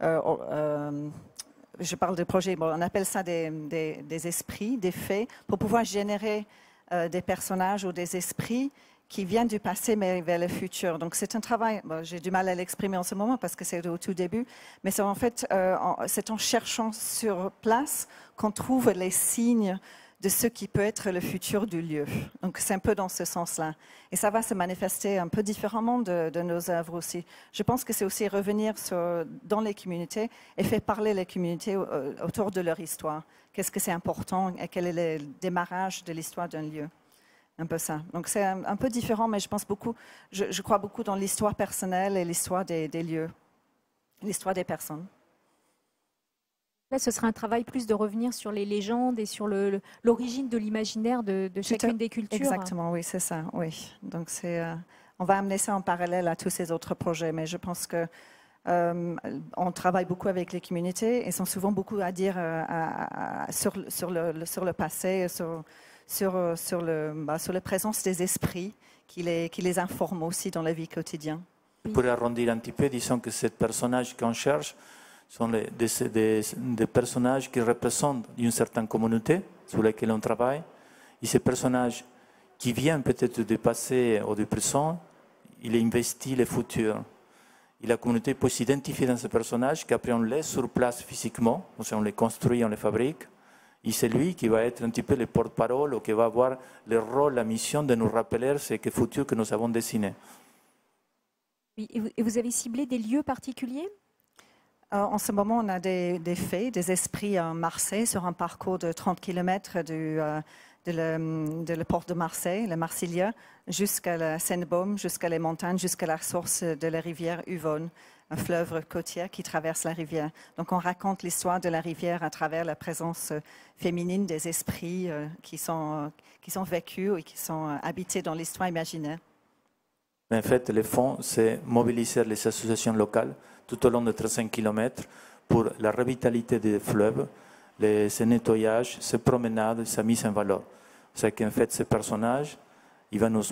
je parle de projets, bon, on appelle ça des, des- des esprits, des faits, pour pouvoir générer des personnages ou des esprits qui viennent du passé mais vers le futur. Donc c'est un travail, j'ai du mal à l'exprimer en ce moment parce que c'est au tout début, mais c'est en fait euh, c'est en cherchant sur place qu'on trouve les signes de ce qui peut être le futur du lieu. Donc c'est un peu dans ce sens-là. Et ça va se manifester un peu différemment de, nos œuvres aussi. Je pense que c'est aussi revenir dans les communautés et faire parler les communautés autour de leur histoire. Qu'est-ce que c'est important et quel est le démarrage de l'histoire d'un lieu. Un peu ça. Donc c'est un, un peu différent, mais je pense beaucoup, je, je crois beaucoup dans l'histoire personnelle et l'histoire des, des lieux, l'histoire des personnes. Là, ce sera un travail plus de revenir sur les légendes et sur l'origine de l'imaginaire de, chacune des cultures. Exactement, oui, c'est ça, oui. Donc c'est, euh, on va amener ça en parallèle à tous ces autres projets, mais je pense que euh, on travaille beaucoup avec les communautés et sont souvent beaucoup à dire euh, à- à- sur, le- sur le passé, sur, sur, euh, sur, le, bah, sur la présence des esprits qui les, qui les informent aussi dans la vie quotidienne. Pour arrondir un petit peu, disons que ces personnages qu'on cherche sont les- des, des- des personnages qui représentent une certaine communauté sur laquelle on travaille. Et ces personnages qui viennent peut-être du passé ou du présent, il investit le futur. Et la communauté peut s'identifier dans ces personnages qu'après on laisse sur place physiquement, on les construit, on les fabrique. Et c'est lui qui va être un petit peu le porte-parole ou qui va avoir le rôle, la mission de nous rappeler ce que futur que nous avons dessiné. Oui, et vous- et vous avez ciblé des lieux particuliers? Euh, en ce moment, on a des, des fées, des esprits à Marseille sur un parcours de 30 km du, euh, de, le, de le port de Marseille, le Marsilia, jusqu'à la Seine-Baume, jusqu'à les montagnes, jusqu'à la source de la rivière Uvonne, un fleuve côtier qui traverse la rivière. Donc on raconte l'histoire de la rivière à travers la présence euh, féminine des esprits euh, qui, sont, euh, qui sont vécus et qui sont habités dans l'histoire imaginaire. En fait, le fond, c'est mobiliser les associations locales tout au long de 35 km pour la revitalité des fleuves, les, ce nettoyage, ces promenades, sa mise en valeur. C'est qu'en fait, ce personnage, il va nous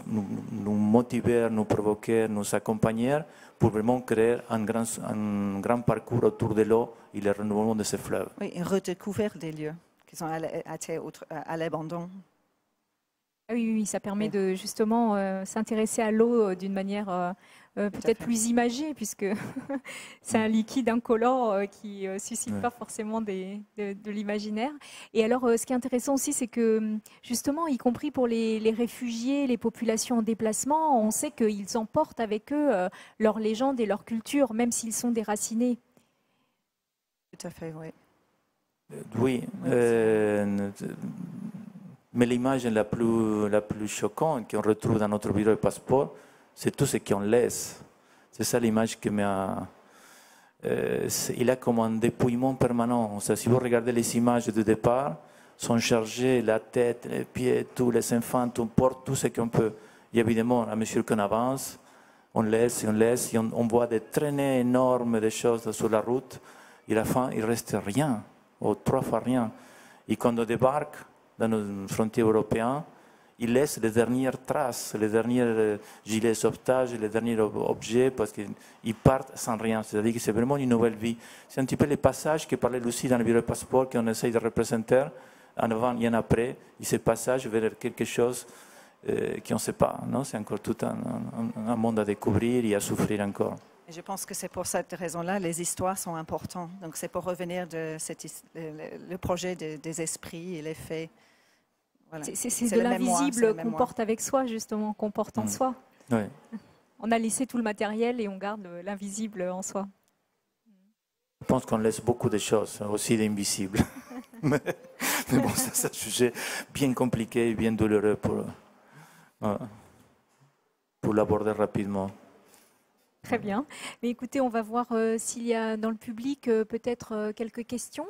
motiver, nous provoquer, nous accompagner pour vraiment créer un grand, un grand parcours autour de l'eau et le renouvellement de ces fleuves. Oui, et redécouvrir des lieux qui sont à la- à- à- à l'abandon. Ah oui, oui, ça permet Oui. de justement euh, s'intéresser à l'eau euh, d'une manière euh, euh, peut-être plus imagée, puisque [laughs] c'est un liquide incolore euh, qui ne suscite Ouais. pas forcément des- de, de l'imaginaire. Et alors, euh, ce qui est intéressant aussi, c'est que hum, justement, y compris pour les, les réfugiés, les populations en déplacement, on sait qu'ils emportent avec eux euh, leur légende et leur culture, même s'ils sont déracinés. Tout à fait, oui. Oui, euh, mais l'image la plus, la plus choquante qu'on retrouve dans notre bureau de passeport, c'est tout ce qu'on laisse. C'est ça l'image qui m'a... euh, il a comme un dépouillement permanent. Si vous regardez les images de départ, sont chargées la tête, les pieds, tous les enfants, on porte tout ce qu'on peut. Et évidemment, à mesure qu'on avance, on laisse, on laisse, on, voit des traînées énormes de choses sur la route. Et à la fin, il reste rien. ou trois fois rien. Et quand on débarque dans nos frontières européennes, ils laissent les dernières traces, les derniers euh, gilets sauvetage, les derniers objets, parce qu'ils partent sans rien. C'est-à-dire que c'est vraiment une nouvelle vie. C'est un petit peu les passages que parlait Lucie dans le bureau de passeport qu'on essaye de représenter en avant et en après. Et ces passages vers quelque chose euh, qu'on ne sait pas. C'est encore tout un, un, monde à découvrir et à souffrir encore. je pense que c'est pour cette raison-là, les histoires sont importantes. Donc c'est pour revenir de le, projet des esprits et les faits. C'est de l'invisible qu'on porte avec soi, justement, qu'on porte en mm. soi. [laughs] On a laissé tout le matériel et on garde l'invisible en soi. Je pense qu'on laisse beaucoup de choses, aussi d'invisibles. [laughs] mais, bon, c'est un sujet bien compliqué et bien douloureux pour, euh, pour l'aborder rapidement. Très bien. Mais écoutez, on va voir euh, s'il y a dans le public euh, peut-être quelques questions.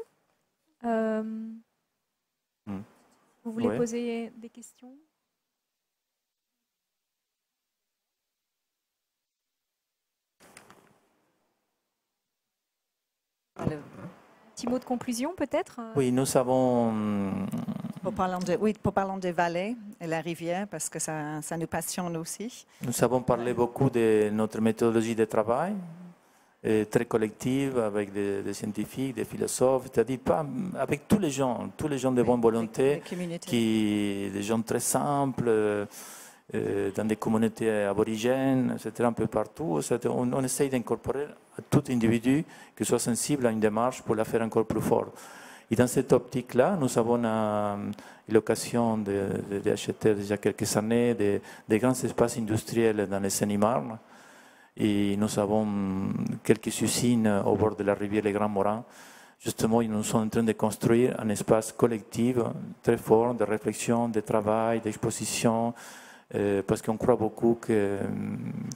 Mm. Vous voulez poser des questions? Petit mot de conclusion peut-être Oui, nous avons... Pour parler de, oui, pour parler des vallées et la rivière, parce que ça, ça nous passionne aussi. Nous avons parlé beaucoup de notre méthodologie de travail, très collective avec des, scientifiques, des philosophes, c'est-à-dire pas avec tous les gens, tous les gens de bonne volonté, qui, des gens très simples, euh, dans des communautés aborigènes, etc., un peu partout. On, on essaye d'incorporer tout individu qui soit sensible à une démarche pour la faire encore plus forte. Et dans cette optique-là, nous avons euh, l'occasion d'acheter de, déjà quelques années des, des, grands espaces industriels dans les Seine-et-Marne et nous avons quelques usines au bord de la rivière Les Grands Morins. Justement, nous sommes en train de construire un espace collectif très fort de réflexion, de travail, d'exposition, euh, parce qu'on croit beaucoup que,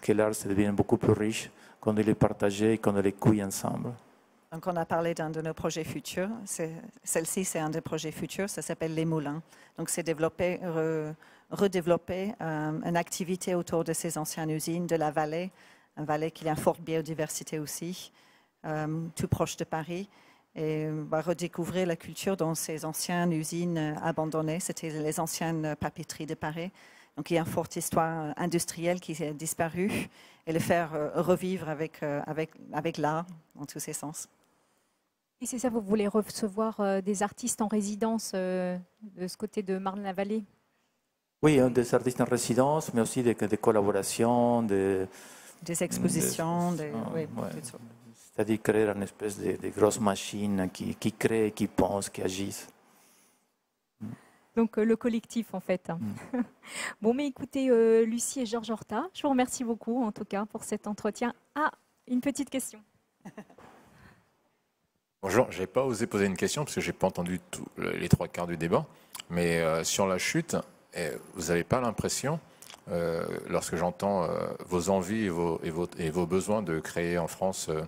l'art devient beaucoup plus riche quand il est partagé et quand il est cuit ensemble. Donc, on a parlé d'un de nos projets futurs. Celle-ci, c'est un des projets futurs. Ça s'appelle Les Moulins. Donc, c'est développer, redévelopper euh, une activité autour de ces anciennes usines de la vallée un Valais qui a une forte biodiversité aussi, euh, tout proche de Paris. Et on va redécouvrir la culture dans ces anciennes usines abandonnées. C'était les anciennes papeteries de Paris. Donc il y a une forte histoire industrielle qui a disparu et le faire euh, revivre avec, euh, avec, avec l'art en tous ses sens. Et c'est ça, vous voulez recevoir des artistes en résidence de ce côté de Marne-la-Vallée? Oui, hein, des artistes en résidence, mais aussi des, des collaborations, des, des expositions, des, C'est-à-dire créer une espèce de, de grosse machine qui, qui, crée, qui pense, qui agisse. Donc euh, le collectif en fait. Mm. [laughs] bon mais écoutez euh, Lucie et Georges Horta, je vous remercie beaucoup en tout cas pour cet entretien. Ah, une petite question. [laughs] Bonjour, je n'ai pas osé poser une question parce que je n'ai pas entendu les trois quarts du débat, mais euh, sur la chute, eh, vous n'avez pas l'impression euh, lorsque j'entends euh, vos envies et vos, et, vos, et vos, besoins de créer en France euh,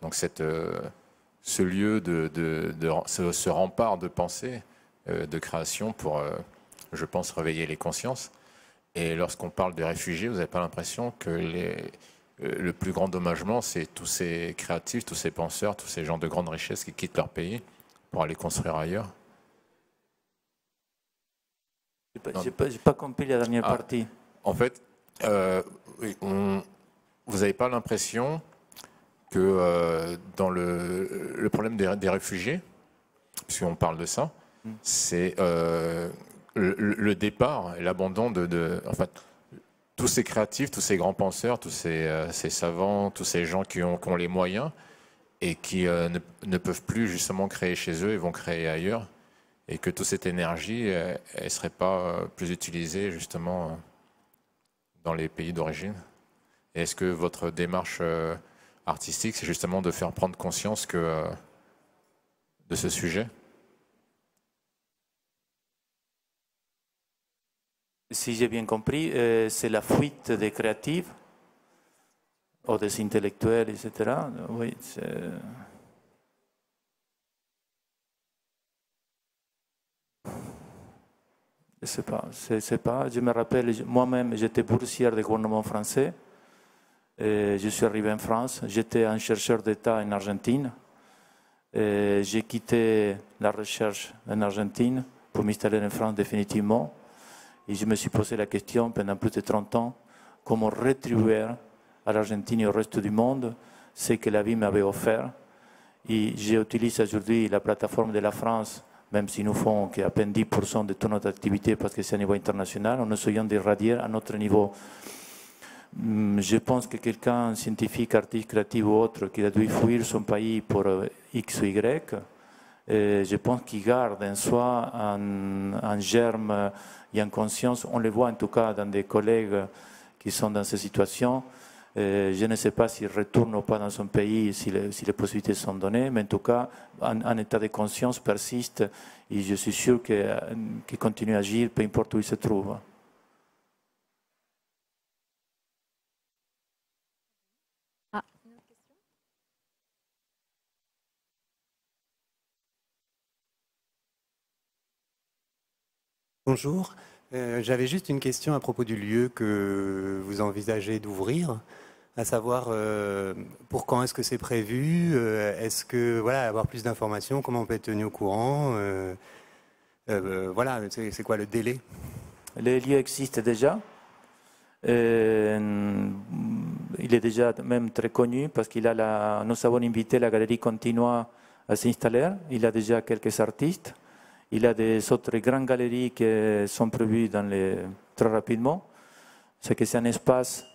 donc cette, ce lieu, de, de, de ce, rempart de pensée, de création pour, je pense, réveiller les consciences. Et lorsqu'on parle de réfugiés, vous n'avez pas l'impression que les, le plus grand dommagement, c'est tous ces créatifs, tous ces penseurs, tous ces gens de grande richesse qui quittent leur pays pour aller construire ailleurs? Je n'ai pas, pas, compris la dernière ah. partie. En fait, euh, vous n'avez pas l'impression que euh, dans le, problème des, réfugiés, puisqu'on parle de ça, hmm. c'est euh, le, départ et l'abandon de, en fait, tous ces créatifs, tous ces grands penseurs, tous ces, savants, tous ces gens qui ont, les moyens et qui ne, peuvent plus justement créer chez eux et vont créer ailleurs, et que toute cette énergie, elle ne serait pas plus utilisée justement dans les pays d'origine Est-ce que votre démarche euh, artistique, c'est justement de faire prendre conscience euh, de ce sujet? Si j'ai bien compris, euh, c'est la fuite des créatifs ou des intellectuels, etc. Oui, Je sais pas, sais pas. Je me rappelle, moi-même, j'étais boursière du gouvernement français. Je suis arrivé en France. J'étais un chercheur d'État en Argentine. J'ai quitté la recherche en Argentine pour m'installer en France définitivement. Et je me suis posé la question pendant plus de 30 ans, comment rétribuer à l'Argentine et au reste du monde ce que la vie m'avait offert. Et j'utilise aujourd'hui la plateforme de la France, même si nous faisons qu'à peine 10% de toute notre activité parce que c'est à niveau international, en essayant d'irradier à notre niveau. Hum, Je pense que quelqu'un, scientifique, artiste, créatif ou autre, qui a dû fuir son pays pour euh, X ou Y, euh, je pense qu'il garde en soi un, un germe et une conscience. On le voit en tout cas dans des collègues qui sont dans ces situations. Euh, je ne sais pas s'il retourne ou pas dans son pays, si les, si les possibilités sont données, mais en tout cas, un, un état de conscience persiste et je suis sûr qu'il continue à agir, peu importe où il se trouve. Ah, Bonjour. Euh, J'avais juste une question à propos du lieu que vous envisagez d'ouvrir, à savoir euh, pour quand est-ce que c'est prévu, euh, est-ce que voilà avoir plus d'informations, comment on peut être tenu au courant, euh, voilà, c'est quoi le délai? Le lieu existe déjà. Il est déjà même très connu parce qu'il a la, nous avons invité la galerie Continua à s'installer. Il a déjà quelques artistes. Il a des autres grandes galeries qui sont prévues dans les, très rapidement. C'est que c'est un espace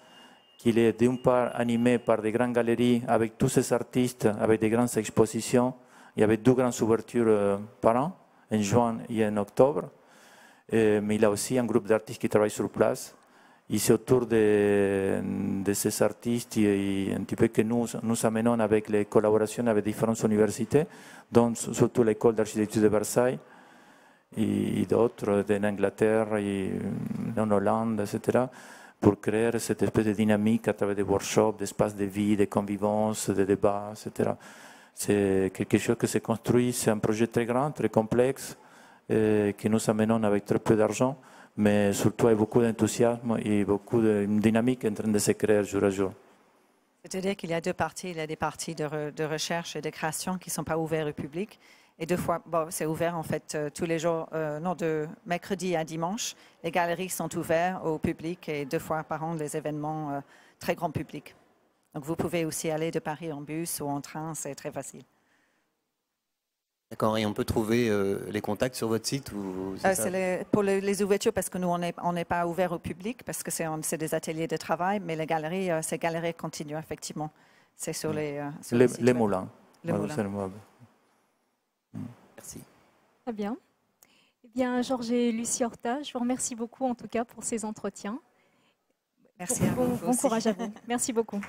qui est d'une part animé par des grandes galeries avec tous ces artistes, avec des grandes expositions. Il y avait deux grandes ouvertures euh, par an, en juin et en octobre. Euh, mais il a aussi un groupe d'artistes qui travaillent sur place. Et c'est autour de, ces artistes et, un petit peu que nous, nous amenons avec les collaborations avec différentes universités, dont surtout l'école d'architecture de Versailles et, et d'autres en Angleterre et en Hollande, etc., pour créer cette espèce de dynamique à travers des workshops, d'espaces de vie, de convivence, de débats, etc. C'est quelque chose qui se construit, c'est un projet très grand, très complexe, euh, que nous amenons avec très peu d'argent, mais surtout avec beaucoup d'enthousiasme et beaucoup de dynamique en train de se créer jour à jour. C'est-à-dire qu'il y a deux parties. Il y a des parties de recherche et de création qui ne sont pas ouvertes au public. Et deux fois, bon, c'est ouvert en fait euh, tous les jours, euh, non, de mercredi à dimanche. Les galeries sont ouvertes au public et deux fois par an, les événements euh, très grand public. Donc vous pouvez aussi aller de Paris en bus ou en train, c'est très facile. D'accord, et on peut trouver euh, les contacts sur votre site ou Euh, ça les- pour les, les ouvertures, parce que nous, on n'est on pas ouvert au public, parce que c'est des ateliers de travail, mais les galeries, euh, c'est galeries continues, effectivement. C'est sur les, euh, sur Les, les moulins. Les Ouais, moulins. c'est le mot. Merci. Très bien. Eh bien, Georges et Lucie Horta, je vous remercie beaucoup en tout cas pour ces entretiens. Merci à bon vous. vous bon courage à vous. [laughs] Merci beaucoup.